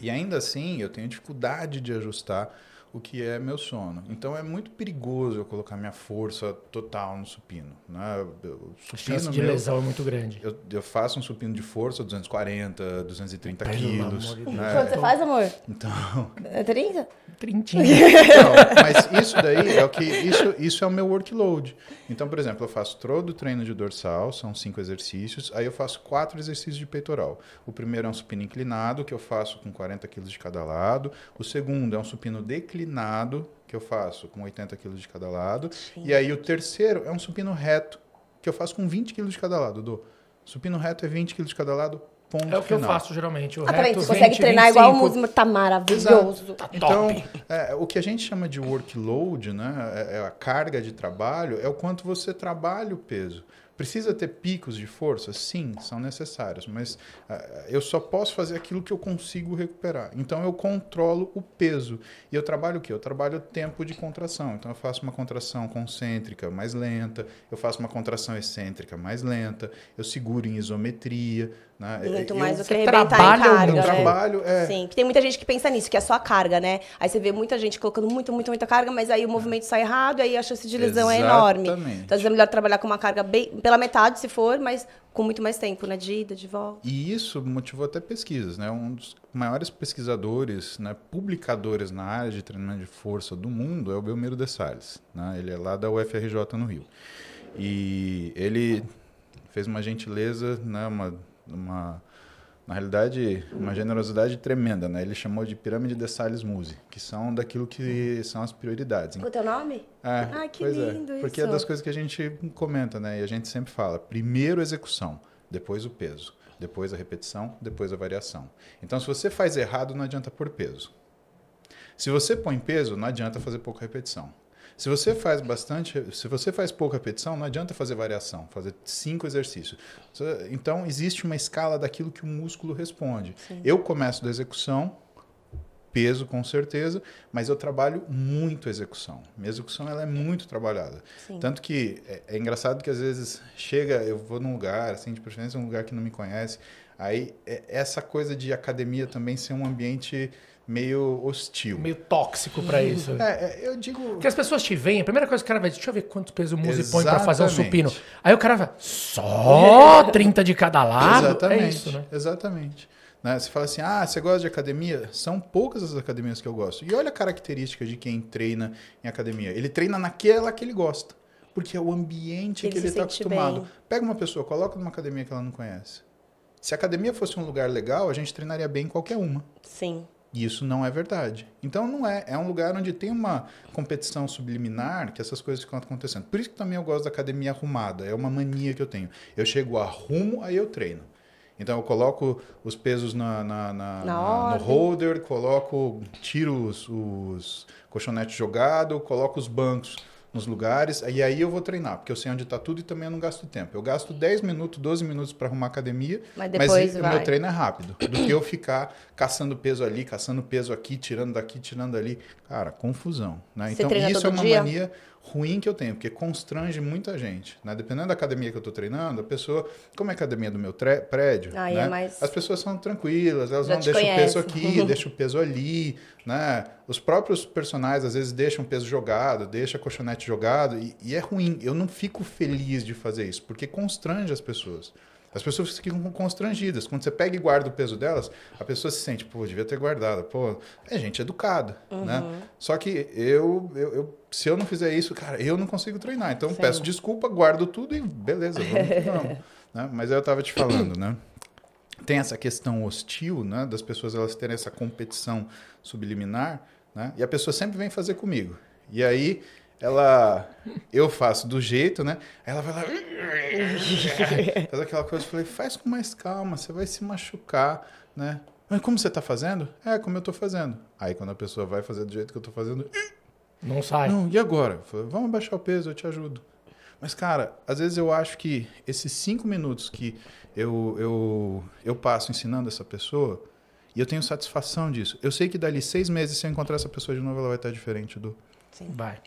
E ainda assim, eu tenho dificuldade de ajustar o que é meu sono. Então é muito perigoso eu colocar minha força total no supino. Né? Eu- A supino chance de meu- lesão é muito grande. eu, eu faço um supino de força 240, 230 Pelo quilos. de né? Quanto você faz, amor? Então, É 30? Trintinho. Não, mas isso daí é o que isso, isso é o meu workload. Então, por exemplo, eu faço todo o treino de dorsal, são cinco exercícios, aí eu faço quatro exercícios de peitoral. O primeiro é um supino inclinado, que eu faço com 40 quilos de cada lado. O segundo é um supino declinado, que eu faço com 80 quilos de cada lado. E aí o terceiro é um supino reto, que eu faço com 20 quilos de cada lado. Do supino reto é 20 quilos de cada lado, ponto É o que eu final. faço geralmente. O Ah, também, reto, você consegue 20, treinar igual o 25. músico, tá maravilhoso. Tá Então, é, o que a gente chama de workload, né, é, é a carga de trabalho, é o quanto você trabalha o peso. Precisa ter picos de força? Sim, são necessários, mas ah, eu só posso fazer aquilo que eu consigo recuperar. Então eu controlo o peso. E eu trabalho o quê? Eu trabalho o tempo de contração. Então eu faço uma contração concêntrica mais lenta, eu faço uma contração excêntrica mais lenta, eu seguro em isometria. Né? Muito mais do que arrebentar em carga, né? trabalho, é, Sim, que tem muita gente que pensa nisso, que é só a carga, né? Aí você vê muita gente colocando muito, muito, muita carga, mas aí o movimento sai errado, aí a chance de lesão é enorme. Exatamente. Então, às vezes é melhor trabalhar com uma carga bem, pela metade, se for, mas com muito mais tempo, né? De ida, de volta. E isso motivou até pesquisas, né? Um dos maiores pesquisadores, né, publicadores na área de treinamento de força do mundo é o Belmiro de Salles, né? Ele é lá da UFRJ no Rio. E ele fez uma gentileza, né, uma, uma na realidade, uma generosidade tremenda, né? Ele chamou de pirâmide de Salles Muse, que são daquilo que são as prioridades. O teu nome? É, Ai, que pois lindo é. Porque isso. é das coisas que a gente comenta, né? E a gente sempre fala: primeiro execução, depois o peso, depois a repetição, depois a variação. Então, se você faz errado, não adianta pôr peso. Se você põe peso, não adianta fazer pouca repetição. Se você faz bastante, se você faz pouca repetição, não adianta fazer variação, fazer cinco exercícios. Então existe uma escala daquilo que o músculo responde. Eu começo da execução, peso com certeza, mas eu trabalho muito a execução. Minha execução ela é muito trabalhada. Sim. Tanto que é, é engraçado que às vezes chega, eu vou num lugar, assim, de preferência um lugar que não me conhece, aí é, essa coisa de academia também ser um ambiente meio hostil. Meio tóxico pra isso. É, é, eu digo. Porque as pessoas te veem, a primeira coisa que o cara vai dizer, deixa eu ver quantos pesos o Muzi põe pra fazer um supino. Aí o cara vai, só 30 de cada lado? Exatamente. É isso, né? Exatamente. Né? Você fala assim, ah, você gosta de academia? São poucas as academias que eu gosto. E olha a característica de quem treina em academia. Ele treina naquela que ele gosta. Porque é o ambiente Ele que ele está acostumado. bem. Pega uma pessoa, coloca numa academia que ela não conhece. Se a academia fosse um lugar legal, a gente treinaria bem em qualquer uma. Sim. E isso não é verdade. Então não é. É um lugar onde tem uma competição subliminar que essas coisas ficam acontecendo. Por isso que também eu gosto da academia arrumada. É uma mania que eu tenho. Eu chego, arrumo, aí eu treino. Então eu coloco os pesos na, na- na- Na no holder, coloco, tiro os, os colchonetes jogados, coloco os bancos nos lugares, e aí eu vou treinar, porque eu sei onde está tudo e também eu não gasto tempo. Eu gasto 10 minutos, 12 minutos para arrumar a academia, Mas depois o meu treino é rápido. Do que eu ficar caçando peso ali, caçando peso aqui, tirando daqui, tirando ali. Cara, confusão. Né? Então, isso é uma dia? mania ruim que eu tenho, porque constrange muita gente. Né? Dependendo da academia que eu estou treinando, a pessoa, como é a academia do meu prédio, né? é mais- as pessoas são tranquilas, elas Já vão te deixar o peso conhece. aqui, deixa o peso ali, né? Os próprios personagens às vezes deixam o peso jogado, deixa colchonete jogado, e, e é ruim. Eu não fico feliz de fazer isso, porque constrange as pessoas. As pessoas ficam constrangidas. Quando você pega e guarda o peso delas, a pessoa se sente, pô, devia ter guardado. Pô, é gente educada, né? Só que eu, eu, eu- se eu não fizer isso, cara, eu não consigo treinar. Então Sim. peço desculpa, guardo tudo e beleza, vamos que vamos. né? Mas aí eu tava te falando, né? tem essa questão hostil, né, das pessoas elas terem essa competição subliminar, né, e a pessoa sempre vem fazer comigo. E aí ela, eu faço do jeito, né, aí ela vai lá, faz aquela coisa, eu falei, faz com mais calma, você vai se machucar, né. Mas como você está fazendo? É, como eu estou fazendo. Aí quando a pessoa vai fazer do jeito que eu estou fazendo, Não sai. não, e agora? Eu falei, vamos abaixar o peso, eu te ajudo. Mas, cara, às vezes eu acho que esses cinco minutos que eu, eu, eu passo ensinando essa pessoa, e eu tenho satisfação disso. Eu sei que dali seis meses, se eu encontrar essa pessoa de novo, ela vai estar diferente do. Vai.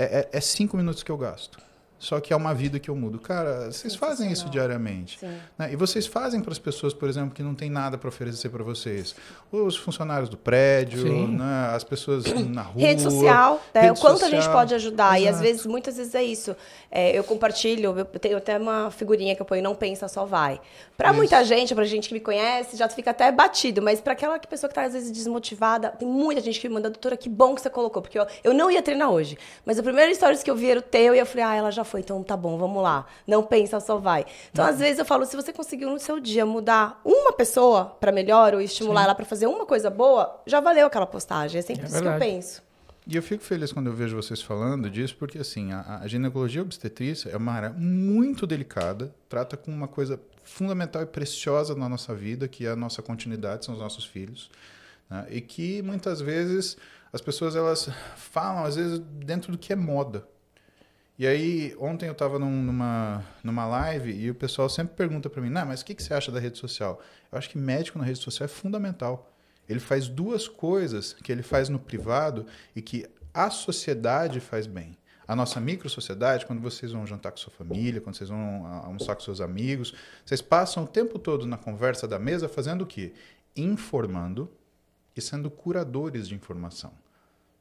É, é, é cinco minutos que eu gasto. Só que é uma vida que eu mudo. Cara, vocês fazem isso diariamente. Né? E vocês fazem para as pessoas, por exemplo, que não tem nada para oferecer para vocês. Os funcionários do prédio, né? as pessoas na rua. Rede social, né? rede o quanto a gente social. pode ajudar. E às Exato. vezes, muitas vezes é isso. É, eu compartilho, eu tenho até uma figurinha que eu ponho, não pensa, só vai. Pra Isso. muita gente, pra gente que me conhece, já fica até batido. Mas pra aquela que pessoa que tá às vezes desmotivada, tem muita gente que me manda, doutora, que bom que você colocou. Porque eu, eu não ia treinar hoje. Mas o primeiro stories que eu vi era o teu, e eu falei, ah, ela já foi, então tá bom, vamos lá. Não pensa, só vai. Então, Uhum. às vezes eu falo, se você conseguiu no seu dia mudar uma pessoa pra melhor, ou estimular ela pra fazer uma coisa boa, já valeu aquela postagem. É sempre É isso que eu verdade. penso. E eu fico feliz quando eu vejo vocês falando disso, porque assim, a, a ginecologia obstetrícia é uma área muito delicada, trata com uma coisa fundamental e preciosa na nossa vida, que é a nossa continuidade, são os nossos filhos. Né? E que muitas vezes as pessoas elas falam, às vezes, dentro do que é moda. E aí, ontem eu estava num, numa, numa live e o pessoal sempre pergunta para mim, não, mas o que, que você acha da rede social? Eu acho que médico na rede social é fundamental. Ele faz duas coisas que ele faz no privado e que a sociedade faz bem. A nossa micro-sociedade, quando vocês vão jantar com sua família, quando vocês vão almoçar com seus amigos, vocês passam o tempo todo na conversa da mesa fazendo o quê? Informando e sendo curadores de informação.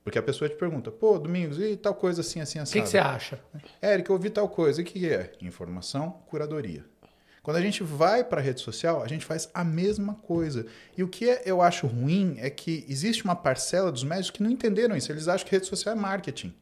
Porque a pessoa te pergunta, pô, Domingos, e tal coisa assim, assim, assim. O que, você acha? Érica, eu ouvi tal coisa. E o que é? Informação, curadoria. Quando a gente vai para a rede social, a gente faz a mesma coisa. E o que eu acho ruim é que existe uma parcela dos médicos que não entenderam isso. Eles acham que rede social é marketing.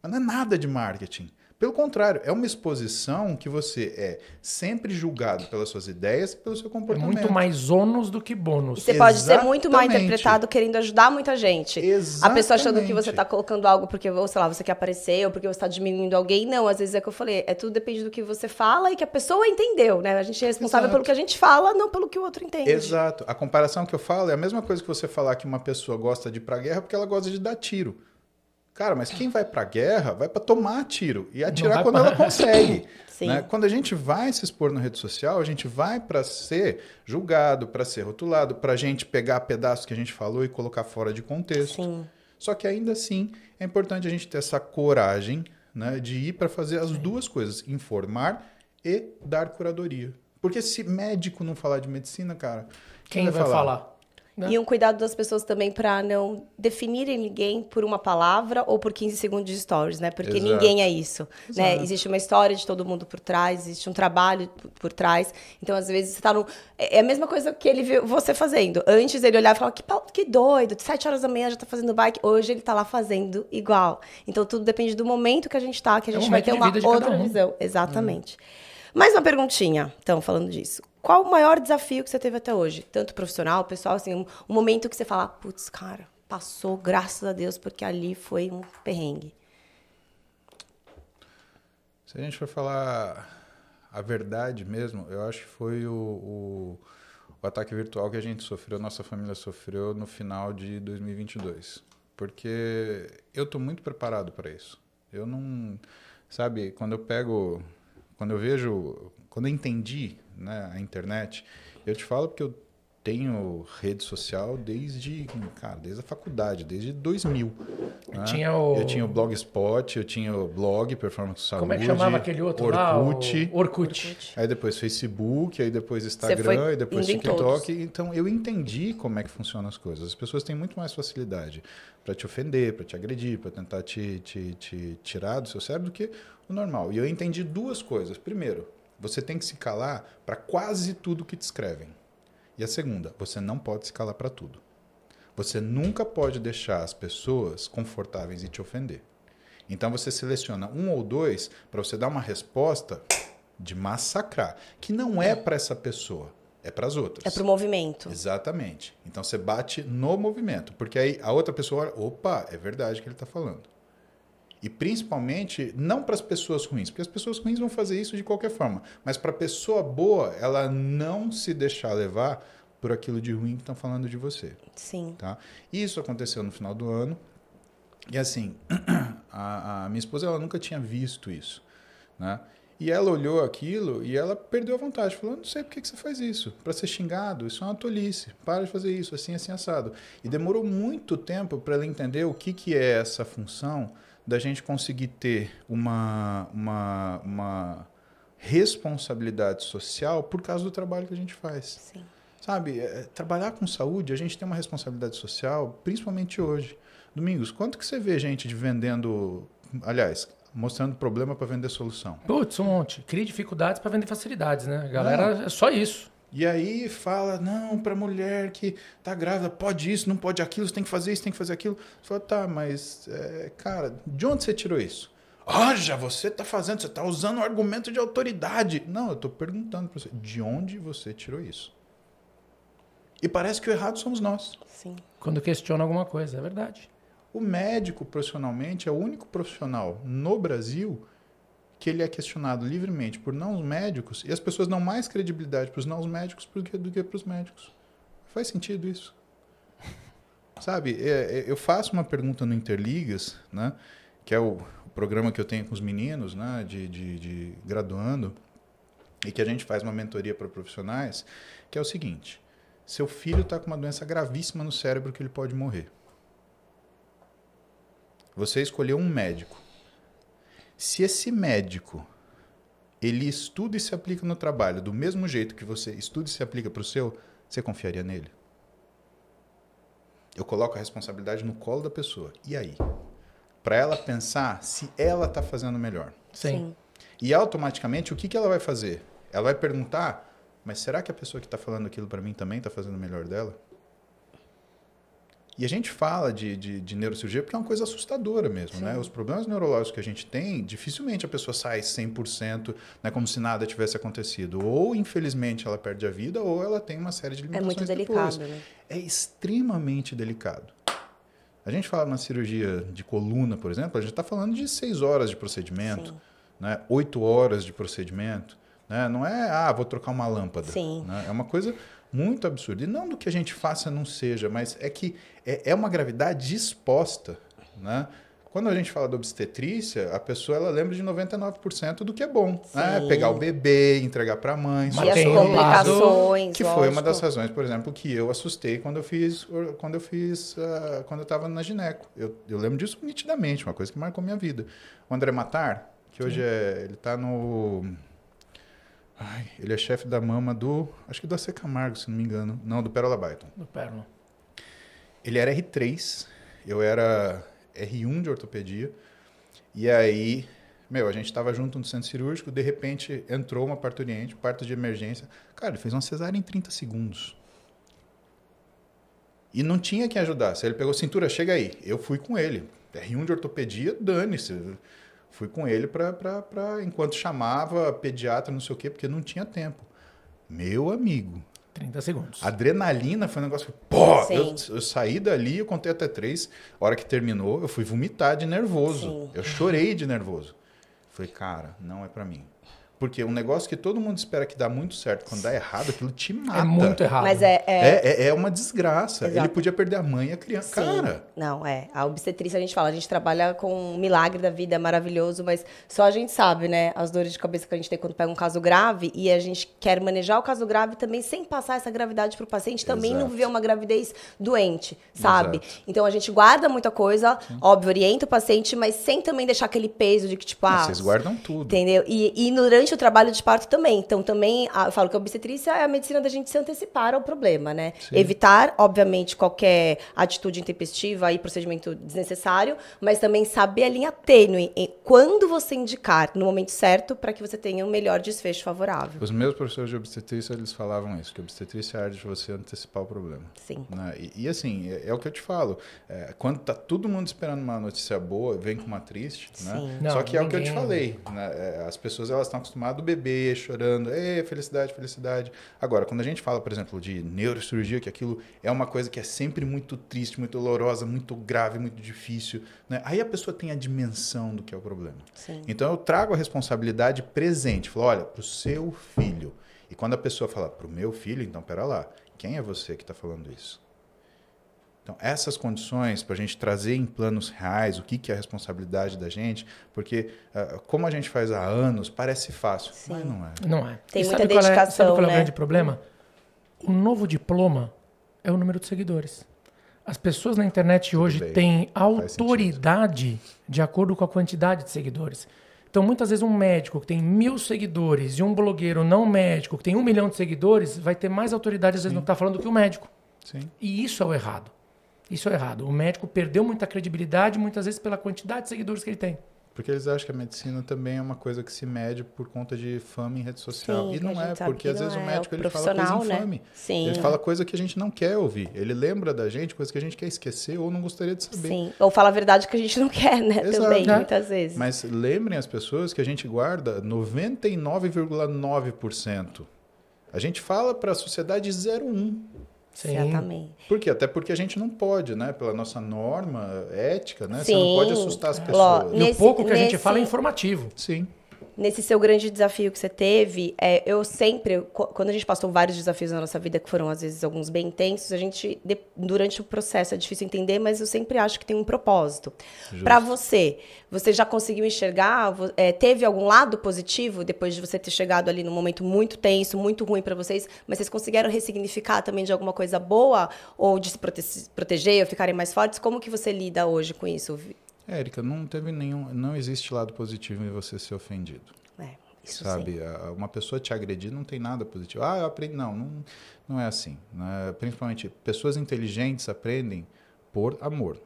Mas não é nada de marketing. Pelo contrário, é uma exposição que você é sempre julgado pelas suas ideias e pelo seu comportamento. É muito mais ônus do que bônus. E você pode ser muito mal interpretado querendo ajudar muita gente. Exatamente. A pessoa achando que você está colocando algo porque, sei lá, você quer aparecer ou porque você está diminuindo alguém. Não, às vezes é o que eu falei. É tudo depende do que você fala e que a pessoa entendeu, né? A gente é responsável Exato. pelo que a gente fala, não pelo que o outro entende. Exato. A comparação que eu falo é a mesma coisa que você falar que uma pessoa gosta de ir pra guerra porque ela gosta de dar tiro. Cara, mas quem vai para a guerra vai para tomar tiro e atirar quando pra... ela consegue. Né? Quando a gente vai se expor na rede social, a gente vai para ser julgado, para ser rotulado, para a gente pegar pedaços que a gente falou e colocar fora de contexto. Sim. Só que ainda assim é importante a gente ter essa coragem né, de ir para fazer as duas coisas: informar e dar curadoria. Porque se médico não falar de medicina, cara, quem, quem vai, vai falar? falar? Né? E um cuidado das pessoas também para não definirem ninguém por uma palavra ou por 15 segundos de stories, né? Porque Exato. ninguém é isso, né? Existe uma história de todo mundo por trás, existe um trabalho por, trás. Então, às vezes, você tá no... É, é a mesma coisa que ele viu você fazendo. Antes, ele olhava e falava, que, que doido, de 7 horas da manhã já tá fazendo bike. Hoje, ele tá lá fazendo igual. Então, tudo depende do momento que a gente tá, que a é gente é vai ter uma outra um. visão. Exatamente. Hum. Mais uma perguntinha, então, falando disso. Qual o maior desafio que você teve até hoje? Tanto profissional, pessoal, assim, um, momento que você fala, putz, cara, passou, graças a Deus, porque ali foi um perrengue. Se a gente for falar a verdade mesmo, eu acho que foi o, o, o ataque virtual que a gente sofreu, nossa família sofreu no final de 2022. Porque eu estou muito preparado para isso. Eu não. Sabe, quando eu pego. Quando eu vejo. Quando eu entendi né, a internet. Eu te falo porque eu tenho rede social desde, cara, desde a faculdade, desde 2000. Né? Tinha o... Eu tinha o Blogspot, eu tinha o blog Performance Saúde. Como é que chamava aquele outro Orkut, lá? O... Orkut. Aí depois Facebook, aí depois Instagram, aí depois TikTok. Então eu entendi como é que funcionam as coisas. As pessoas têm muito mais facilidade para te ofender, para te agredir, para tentar te, te, te tirar do seu cérebro do que o normal. E eu entendi duas coisas. Primeiro, você tem que se calar para quase tudo que te escrevem. E a segunda, você não pode se calar para tudo. Você nunca pode deixar as pessoas confortáveis e te ofender. Então você seleciona um ou dois para você dar uma resposta de massacrar, que não é para essa pessoa, é para as outras. É para o movimento. Exatamente. Então você bate no movimento, porque aí a outra pessoa, opa, é verdade que ele está falando. E principalmente, não para as pessoas ruins, porque as pessoas ruins vão fazer isso de qualquer forma, mas para a pessoa boa, ela não se deixar levar por aquilo de ruim que estão falando de você. Sim. Tá? Isso aconteceu no final do ano. E assim, a, a minha esposa ela nunca tinha visto isso. Né? E ela olhou aquilo e ela perdeu a vontade. Falou: Não sei por que você faz isso. Para ser xingado, isso é uma tolice. Para de fazer isso, assim, assim, assado. E demorou muito tempo para ela entender o que, que é essa função da gente conseguir ter uma, uma, uma responsabilidade social por causa do trabalho que a gente faz. Sim. Sabe, é, trabalhar com saúde, a gente tem uma responsabilidade social, principalmente hoje. Domingos, quanto que você vê gente de vendendo, aliás, mostrando problema para vender solução? Putz, um monte. Cria dificuldades para vender facilidades, né? Galera, Não. é só isso. E aí fala, não, para mulher que tá grávida, pode isso, não pode aquilo, você tem que fazer isso, tem que fazer aquilo. Você fala, tá, mas, é, cara, de onde você tirou isso? Ah, já você tá fazendo, você tá usando um argumento de autoridade. Não, eu tô perguntando para você, de onde você tirou isso? E parece que o errado somos nós. Sim. Quando questiona alguma coisa, é verdade. O médico, profissionalmente, é o único profissional no Brasil que ele é questionado livremente por não médicos e as pessoas dão mais credibilidade para os não médicos do que, do que para os médicos. Faz sentido isso? Sabe, é, é, eu faço uma pergunta no Interligas, né, que é o, programa que eu tenho com os meninos né, de, de, de graduando, e que a gente faz uma mentoria para profissionais, que é o seguinte: seu filho está com uma doença gravíssima no cérebro que ele pode morrer. Você escolheu um médico. Se esse médico ele estuda e se aplica no trabalho do mesmo jeito que você estuda e se aplica para o seu, você confiaria nele? Eu coloco a responsabilidade no colo da pessoa. E aí? Para ela pensar se ela está fazendo melhor. Sim. E automaticamente, o que, que ela vai fazer? Ela vai perguntar: mas será que a pessoa que está falando aquilo para mim também está fazendo o melhor dela? E a gente fala de, de, de, neurocirurgia porque é uma coisa assustadora mesmo, né? Os problemas neurológicos que a gente tem, dificilmente a pessoa sai 100%, né, como se nada tivesse acontecido. Ou, infelizmente, ela perde a vida, ou ela tem uma série de limitações É muito delicado, né? É extremamente delicado. A gente fala na cirurgia de coluna, por exemplo, a gente está falando de seis horas de procedimento, né? oito horas de procedimento. Né? Não é, ah, vou trocar uma lâmpada. Sim. Né? É uma coisa muito absurda. E não do que a gente faça não seja, mas é que é, é uma gravidade exposta. Né? Quando a gente fala da obstetrícia, a pessoa ela lembra de 99% do que é bom. Né? Pegar o bebê, entregar para a mãe. E as complicações. Que lógico. foi uma das razões, por exemplo, que eu assustei quando eu fiz, quando eu fiz, uh, quando eu estava na gineco. Eu, eu lembro disso nitidamente, uma coisa que marcou minha vida. O André Matar, que hoje é, ele está no Ai, ele é chefe da mama do. Acho que do AC Camargo, se não me engano. Não, do Pérola Byton. Do Pérola. Ele era R3, eu era R1 de ortopedia. E aí, meu, a gente estava junto no centro cirúrgico, de repente entrou uma parturiente, parto de emergência. Cara, ele fez uma cesárea em 30 segundos. E não tinha quem ajudasse. Ele pegou cintura, chega aí. Eu fui com ele. R1 de ortopedia, dane-se. Fui com ele para enquanto chamava pediatra, não sei o quê, porque não tinha tempo. Meu amigo. 30 segundos. Adrenalina foi um negócio. Pô! Eu, eu, saí dali, eu contei até três. A hora que terminou, eu fui vomitar de nervoso. Sim. Eu chorei de nervoso. Falei, cara, não é para mim. Porque um negócio que todo mundo espera que dá muito certo, quando dá errado, aquilo te é mata. É muito errado. Mas é... É, é, é uma desgraça. Exato. Ele podia perder a mãe e a criança. Sim. Cara... Não, é. A obstetrícia, a gente fala, a gente trabalha com um milagre da vida, é maravilhoso, mas só a gente sabe, né? As dores de cabeça que a gente tem quando pega um caso grave e a gente quer manejar o caso grave também sem passar essa gravidade para o paciente, também Exato. não viver uma gravidez doente, sabe? Exato. Então a gente guarda muita coisa, Sim. óbvio, orienta o paciente, mas sem também deixar aquele peso de que, tipo, ah... Vocês guardam tudo. Entendeu? E, e durante o trabalho de parto também. Então, também, eu falo que a obstetrícia é a medicina da gente se antecipar ao problema, né? Sim. Evitar, obviamente, qualquer atitude intempestiva e procedimento desnecessário, mas também saber a linha tênue em quando você indicar no momento certo para que você tenha um melhor desfecho favorável. Os meus professores de obstetrícia, eles falavam isso, que obstetrícia é a arte de você antecipar o problema. Sim. Né? E, e, assim, é, é, o que eu te falo. É, quando tá todo mundo esperando uma notícia boa, vem com uma triste, né? Sim. né? Não, Só que ninguém... é o que eu te falei. Né? É, as pessoas, elas estão acostumadas a beber, chorando, Ei, felicidade, felicidade. Agora, quando a gente fala, por exemplo, de neurocirurgia, que aquilo é uma coisa que é sempre muito triste, muito dolorosa, muito grave, muito difícil, né? aí a pessoa tem a dimensão do que é o problema. Sim. Então eu trago a responsabilidade presente. Falo, olha, para o seu filho. E quando a pessoa fala, para o meu filho, então pera lá, quem é você que está falando isso? Então, essas condições para a gente trazer em planos reais o que, que é a responsabilidade da gente, porque uh, como a gente faz há anos, parece fácil, Sim. mas não é. Não é. Tem e muita dedicação, qual é, sabe qual é o né? grande problema? O novo diploma é o número de seguidores. As pessoas na internet hoje bem. têm autoridade de acordo com a quantidade de seguidores. Então, muitas vezes, um médico que tem mil seguidores e um blogueiro não médico que tem um milhão de seguidores vai ter mais autoridade, às vezes, Sim. no que está falando do que o médico. Sim. E isso é o errado. Isso é errado. O médico perdeu muita credibilidade, muitas vezes pela quantidade de seguidores que ele tem. Porque eles acham que a medicina também é uma coisa que se mede por conta de fama em rede social. Sim, e não é, porque às vezes é. o médico o ele fala coisa né? infame. Sim. Ele fala coisa que a gente não quer ouvir. Ele lembra da gente coisa que a gente quer esquecer ou não gostaria de saber. Sim, ou fala a verdade que a gente não quer, né? Exato. Também, né? muitas vezes. Mas lembrem as pessoas que a gente guarda 99,9%. A gente fala para a sociedade 0,1%. Sim. Exatamente. Por quê? Até porque a gente não pode, né? Pela nossa norma ética, né? Você Sim. não pode assustar as pessoas. E o Nesse- pouco que a gente nesse- fala é informativo. Sim. Nesse seu grande desafio que você teve, é, eu sempre, quando a gente passou vários desafios na nossa vida, que foram às vezes alguns bem intensos, a gente, de- durante o processo, é difícil entender, mas eu sempre acho que tem um propósito. Pra você, você já conseguiu enxergar? É, teve algum lado positivo depois de você ter chegado ali num momento muito tenso, muito ruim pra vocês, mas vocês conseguiram ressignificar também de alguma coisa boa? Ou de se prote- proteger, ou ficarem mais fortes? Como que você lida hoje com isso? Érica, não teve nenhum. Não existe lado positivo em você ser ofendido. É, isso sim. sabe? A- Uma pessoa te agredir não tem nada positivo. Ah, eu aprendi. Não, não, não é assim. né? Principalmente, pessoas inteligentes aprendem por amor.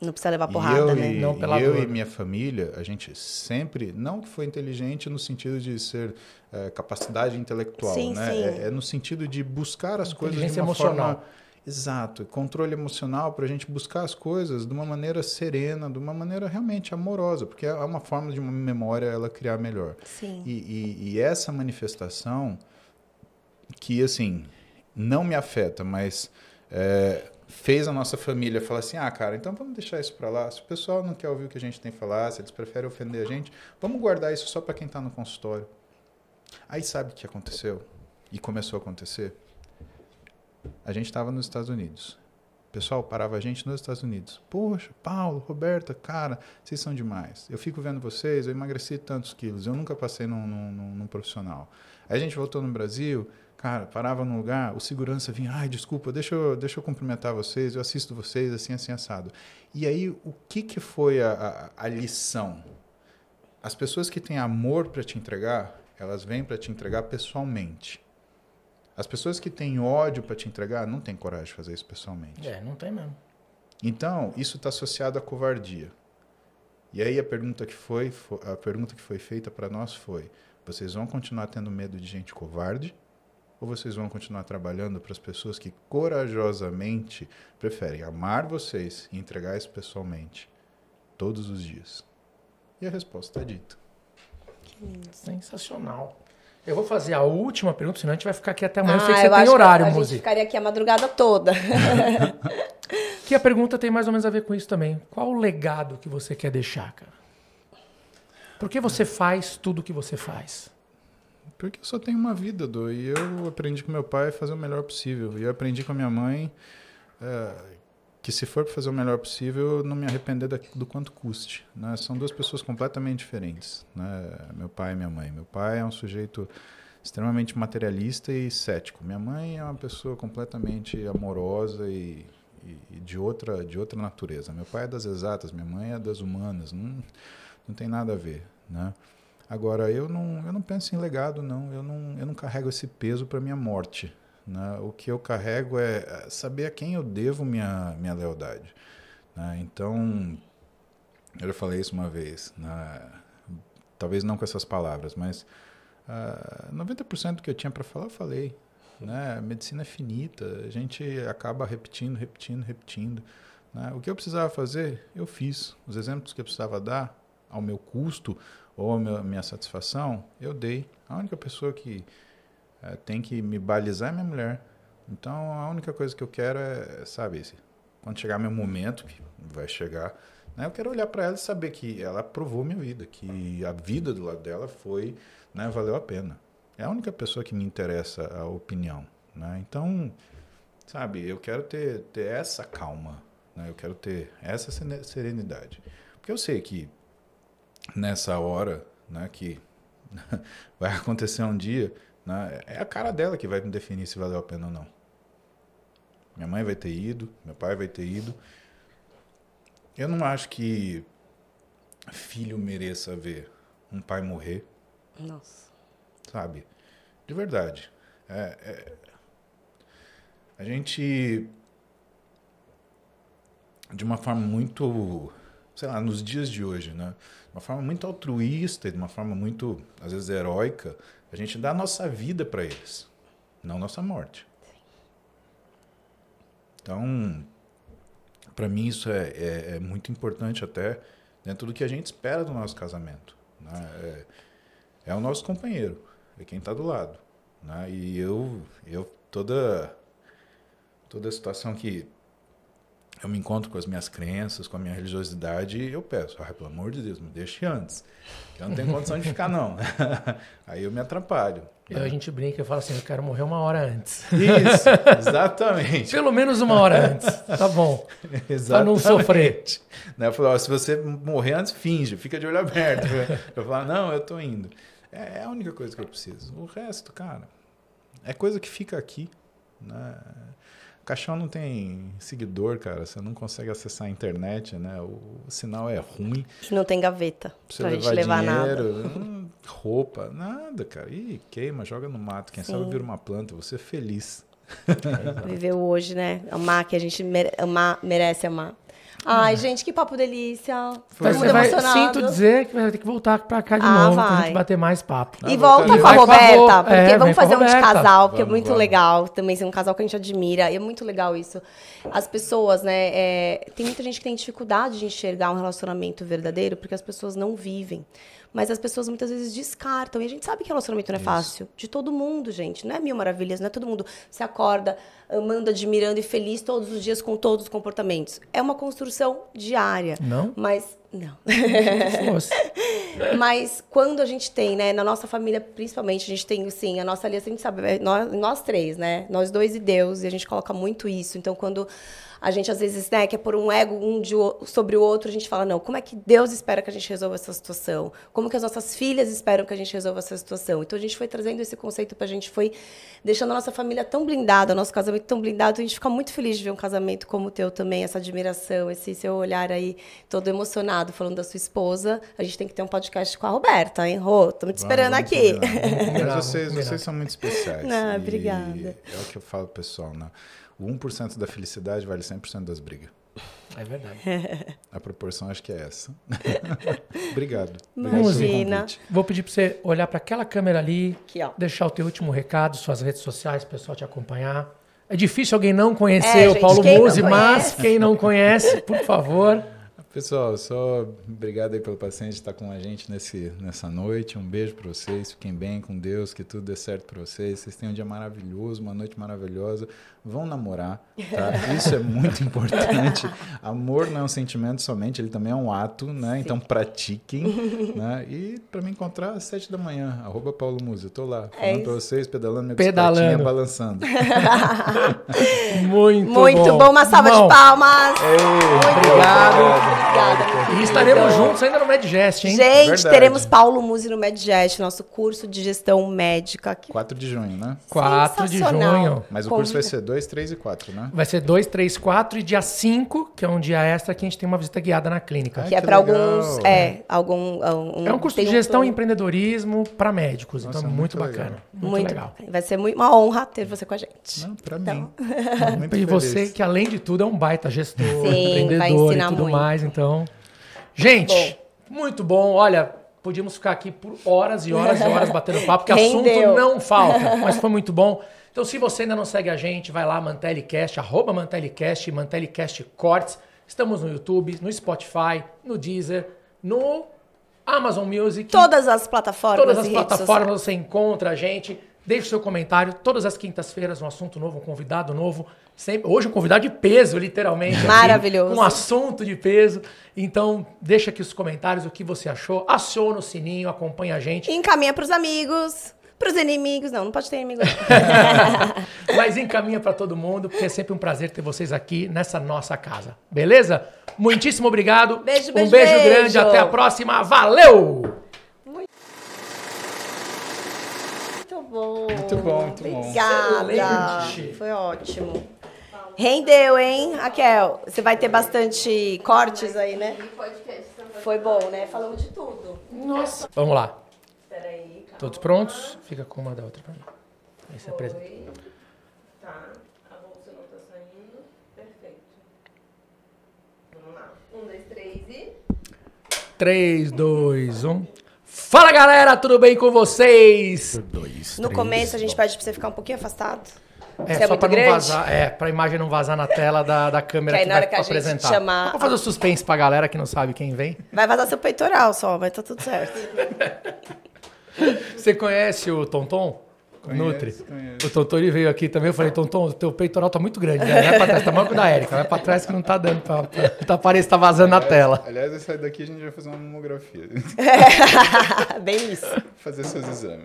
Não precisa levar E porrada, eu, né? e, Não pela e eu dor. e minha família, a gente sempre, não que foi inteligente no sentido de ser eh, capacidade intelectual, Sim, né? sim. É, é no sentido de buscar as coisas de uma emocional. forma exato, controle emocional para a gente buscar as coisas de uma maneira serena, de uma maneira realmente amorosa, porque é uma forma de uma memória ela criar melhor. Sim. E, e- e essa manifestação que assim não me afeta, mas é, fez a nossa família falar assim, ah, cara, então vamos deixar isso para lá. Se o pessoal não quer ouvir o que a gente tem que falar, se eles preferem ofender a gente, vamos guardar isso só para quem está no consultório. Aí sabe o que aconteceu? E começou a acontecer? A gente estava nos Estados Unidos. O pessoal parava a gente nos Estados Unidos. Poxa, Paulo, Roberta, cara, vocês são demais. Eu fico vendo vocês, eu emagreci tantos quilos, eu nunca passei num, num, num- profissional. Aí a gente voltou no Brasil, cara, parava num lugar, o segurança vinha, ai, desculpa, deixa eu, deixa eu cumprimentar vocês, eu assisto vocês, assim, assim, assado. E aí, o que, que foi a, a, a lição? As pessoas que têm amor para te entregar, elas vêm para te entregar pessoalmente. As pessoas que têm ódio para te entregar não têm coragem de fazer isso pessoalmente. É, não tem mesmo. Então, isso está associado à covardia. E aí a pergunta que foi, fo- a pergunta que foi feita para nós foi: vocês vão continuar tendo medo de gente covarde ou vocês vão continuar trabalhando para as pessoas que corajosamente preferem amar vocês e entregar isso pessoalmente todos os dias? E a resposta está dita. Sensacional. Eu vou fazer a última pergunta, senão a gente vai ficar aqui até amanhã. eu sei que Ah, você tem acho horário, a gente Muzi. ficaria aqui a madrugada toda. Que a pergunta tem mais ou menos a ver com isso também. Qual o legado que você quer deixar, cara? Por que você faz tudo o que você faz? Porque eu só tenho uma vida, do e eu aprendi com meu pai a fazer o melhor possível. E eu aprendi com a minha mãe é, que se for para fazer o melhor possível, não me arrepender do quanto custe. Né? São duas pessoas completamente diferentes, né? meu pai e minha mãe. Meu pai é um sujeito extremamente materialista e cético. Minha mãe é uma pessoa completamente amorosa e, e- e de, outra, de outra natureza. Meu pai é das exatas, minha mãe é das humanas. Não, não tem nada a ver, né? Agora, eu não, eu não penso em legado, não. Eu não, eu não carrego esse peso para minha morte. Né? O que eu carrego é saber a quem eu devo minha, minha lealdade. né? Então, eu já falei isso uma vez, né? talvez não com essas palavras, mas ah, 90% do que eu tinha para falar, eu falei. Né? Medicina é finita, a gente acaba repetindo, repetindo, repetindo. né? O que eu precisava fazer, eu fiz. Os exemplos que eu precisava dar, ao meu custo ou à minha, satisfação, eu dei. A única pessoa que tem que me balizar é minha mulher. Então, a única coisa que eu quero é, sabe, esse- quando chegar meu momento, que vai chegar, né, eu quero olhar para ela e saber que ela aprovou minha vida, que a vida do lado dela foi, né, valeu a pena. É a única pessoa que me interessa a opinião, né? Então, sabe, eu quero ter, ter essa calma, né? Eu quero ter essa serenidade. Porque eu sei que nessa hora, né, que vai acontecer um dia, né, é a cara dela que vai me definir se valeu a pena ou não. Minha mãe vai ter ido, meu pai vai ter ido. Eu não acho que filho mereça ver um pai morrer, Nossa. sabe? De verdade. É, é- a gente, de uma forma muito, sei lá, nos dias de hoje, né? De uma forma muito altruísta, e de uma forma muito, às vezes, heróica, a gente dá a nossa vida para eles, não nossa morte. Então, para mim isso é, é, é muito importante até dentro do que a gente espera do nosso casamento. Né? É, é o nosso companheiro, é quem está do lado. Né? E eu, eu toda toda situação que eu me encontro com as minhas crenças, com a minha religiosidade, eu peço, ah, pelo amor de Deus, me deixe antes. Eu não tenho condição de ficar, não. Aí eu me atrapalho. E a gente brinca e fala assim, eu quero morrer uma hora antes. Isso, exatamente. Pelo menos uma hora antes, tá bom. Exatamente. Pra não sofrer. Né? Eu falo, ó, se você morrer antes, finge, fica de olho aberto. Eu falo, não, eu tô indo. É a única coisa que eu preciso. O resto, cara, é coisa que fica aqui. Né? O caixão não tem seguidor, cara. Você não consegue acessar a internet, né? O, sinal é ruim. Não tem gaveta Pra pra gente levar dinheiro, nada. hum, roupa, nada, cara. Ih, queima, joga no mato. Quem sabe Sim. vira uma planta, você é feliz. Viver hoje, né? Amar que a gente mere- amar, merece amar. Ai, gente, que papo delícia. Mas muito vai, emocionada. sinto dizer que vai ter que voltar pra cá de Ah, novo pra vai. gente bater mais papo. E Ah, volta com a Roberta, porque é, vamos fazer um de casal, porque é Vamos, muito vamos. legal. Também ser um casal que a gente admira. E é muito legal isso. As pessoas, né? é, tem muita gente que tem dificuldade de enxergar um relacionamento verdadeiro porque as pessoas não vivem. Mas as pessoas muitas vezes descartam. E a gente sabe que relacionamento não é fácil. De todo mundo, gente. Não é mil maravilhas, não é todo mundo se acorda amando, admirando e feliz todos os dias com todos os comportamentos. É uma construção diária. Não? Mas. Não. Mas quando a gente tem, né, na nossa família, principalmente, a gente tem, assim, a nossa aliança, a gente sabe, é nós, nós três, né? Nós dois e Deus, e a gente coloca muito isso. Então, quando a gente, às vezes, né, quer pôr um ego um de sobre o outro, a gente fala, não, como é que Deus espera que a gente resolva essa situação? Como que as nossas filhas esperam que a gente resolva essa situação? Então, a gente foi trazendo esse conceito pra gente, foi deixando a nossa família tão blindada, o nosso casamento tão blindado, a gente fica muito feliz de ver um casamento como o teu também, essa admiração, esse seu olhar aí todo emocionado falando da sua esposa. A gente tem que ter um podcast com a Roberta, hein, Rô? Estamos te esperando Vamos, aqui. Mas vocês, vocês são muito especiais. Não, obrigada. É o que eu falo pro pessoal, né? O 1% da felicidade vale 100% das brigas. É verdade. A proporção acho que é essa. Obrigado. Imagina. Vou pedir pra você olhar pra aquela câmera ali, Aqui, ó. deixar o teu último recado, suas redes sociais, o pessoal te acompanhar. É difícil alguém não conhecer É, o gente, Paulo quem não Musi, mas quem não conhece, por favor. Pessoal, só obrigado aí pelo paciente estar com a gente nesse, nessa noite. Um beijo para vocês. Fiquem bem com Deus, que tudo dê certo para vocês. Vocês tenham um dia maravilhoso, uma noite maravilhosa. Vão namorar, tá? Isso é muito importante. Amor não é um sentimento somente, ele também é um ato, né? Então pratiquem, né? E para me encontrar às sete da manhã, arroba Paulo Musi. Eu tô lá, É falando isso. para vocês, pedalando minha Pedalando. balançando. Muito, Muito bom. bom. Uma salva Bom, de palmas. Muito obrigado. Obrigada. E estaremos Então, juntos ainda no Medgest, hein? Gente, Verdade. teremos Paulo Musi no MedGest, nosso curso de gestão médica. Que 4 de junho, né? 4 de junho. Mas o Convida- curso vai ser 2, 3 e 4, né? Vai ser 2, 3, 4 e dia 5, que é um dia extra, que a gente tem uma visita guiada na clínica. Ai, Que é para alguns. É, algum. um- É um curso de gestão e plano. empreendedorismo para médicos. Nossa, então, muito, muito bacana. legal. Muito, Muito legal. Vai ser muito, uma honra ter você com a gente. Não, pra Então. mim. Muito E você, feliz. que além de tudo é um baita gestor, Sim, vai empreendedor e ensinar tudo muito. mais. Então, gente, muito bom. Olha, podíamos ficar aqui por horas e horas e horas batendo papo, porque assunto Rendeu. não falta, mas foi muito bom. Então, se você ainda não segue a gente, vai lá, Mantelecast, arroba Mantelecast, Mantelecast Cortes. Estamos no YouTube, no Spotify, no Deezer, no Amazon Music. Todas as plataformas Todas as plataformas você encontra a gente. Deixe seu comentário. Todas as quintas-feiras, um assunto novo, um convidado novo. Sempre, hoje um convidado de peso, literalmente. Maravilhoso. um assunto de peso. Então, deixa aqui os comentários o que você achou. Aciona o sininho, acompanha a gente. E encaminha pros amigos, pros inimigos. Não, não pode ter inimigo. Mas encaminha para todo mundo, porque é sempre um prazer ter vocês aqui nessa nossa casa. Beleza? Muitíssimo obrigado. Beijo, um beijo, beijo, beijo. grande. Até a próxima. Valeu! Muito bom. Muito bom, muito bom. Obrigada. Excelente. Foi ótimo. Rendeu, hein, Raquel? Você vai ter bastante cortes aí, né? Foi bom, né? Falamos de tudo. Nossa. Vamos lá. Peraí. Todos prontos? Fica com uma da outra pra mim. Aí você apresenta. Tá. A bolsa não tá saindo. Perfeito. Vamos lá. Um, dois, três e... 3, 2, 1. Fala galera, tudo bem com vocês? Dois, No começo a gente pede pra você ficar um pouquinho afastado. É, é só pra não vazar, é, pra imagem não vazar na tela da, da câmera Que aí que, na vai hora que a gente apresentar. chamar Só pra fazer o suspense pra galera que não sabe quem vem. Vai vazar seu peitoral só, mas tá tudo certo. Você conhece o Tonton? Conheço, Nutri. conheço. O Tontori veio aqui também, eu falei, Tonton, o teu peitoral tá muito grande, né? Vai pra trás, tá maior que o da Érica, vai pra trás que não tá dando pra... pra tá parecendo que tá vazando na tela. Aliás, esse sair daqui a gente vai fazer uma mamografia. Bem isso. fazer seus exames.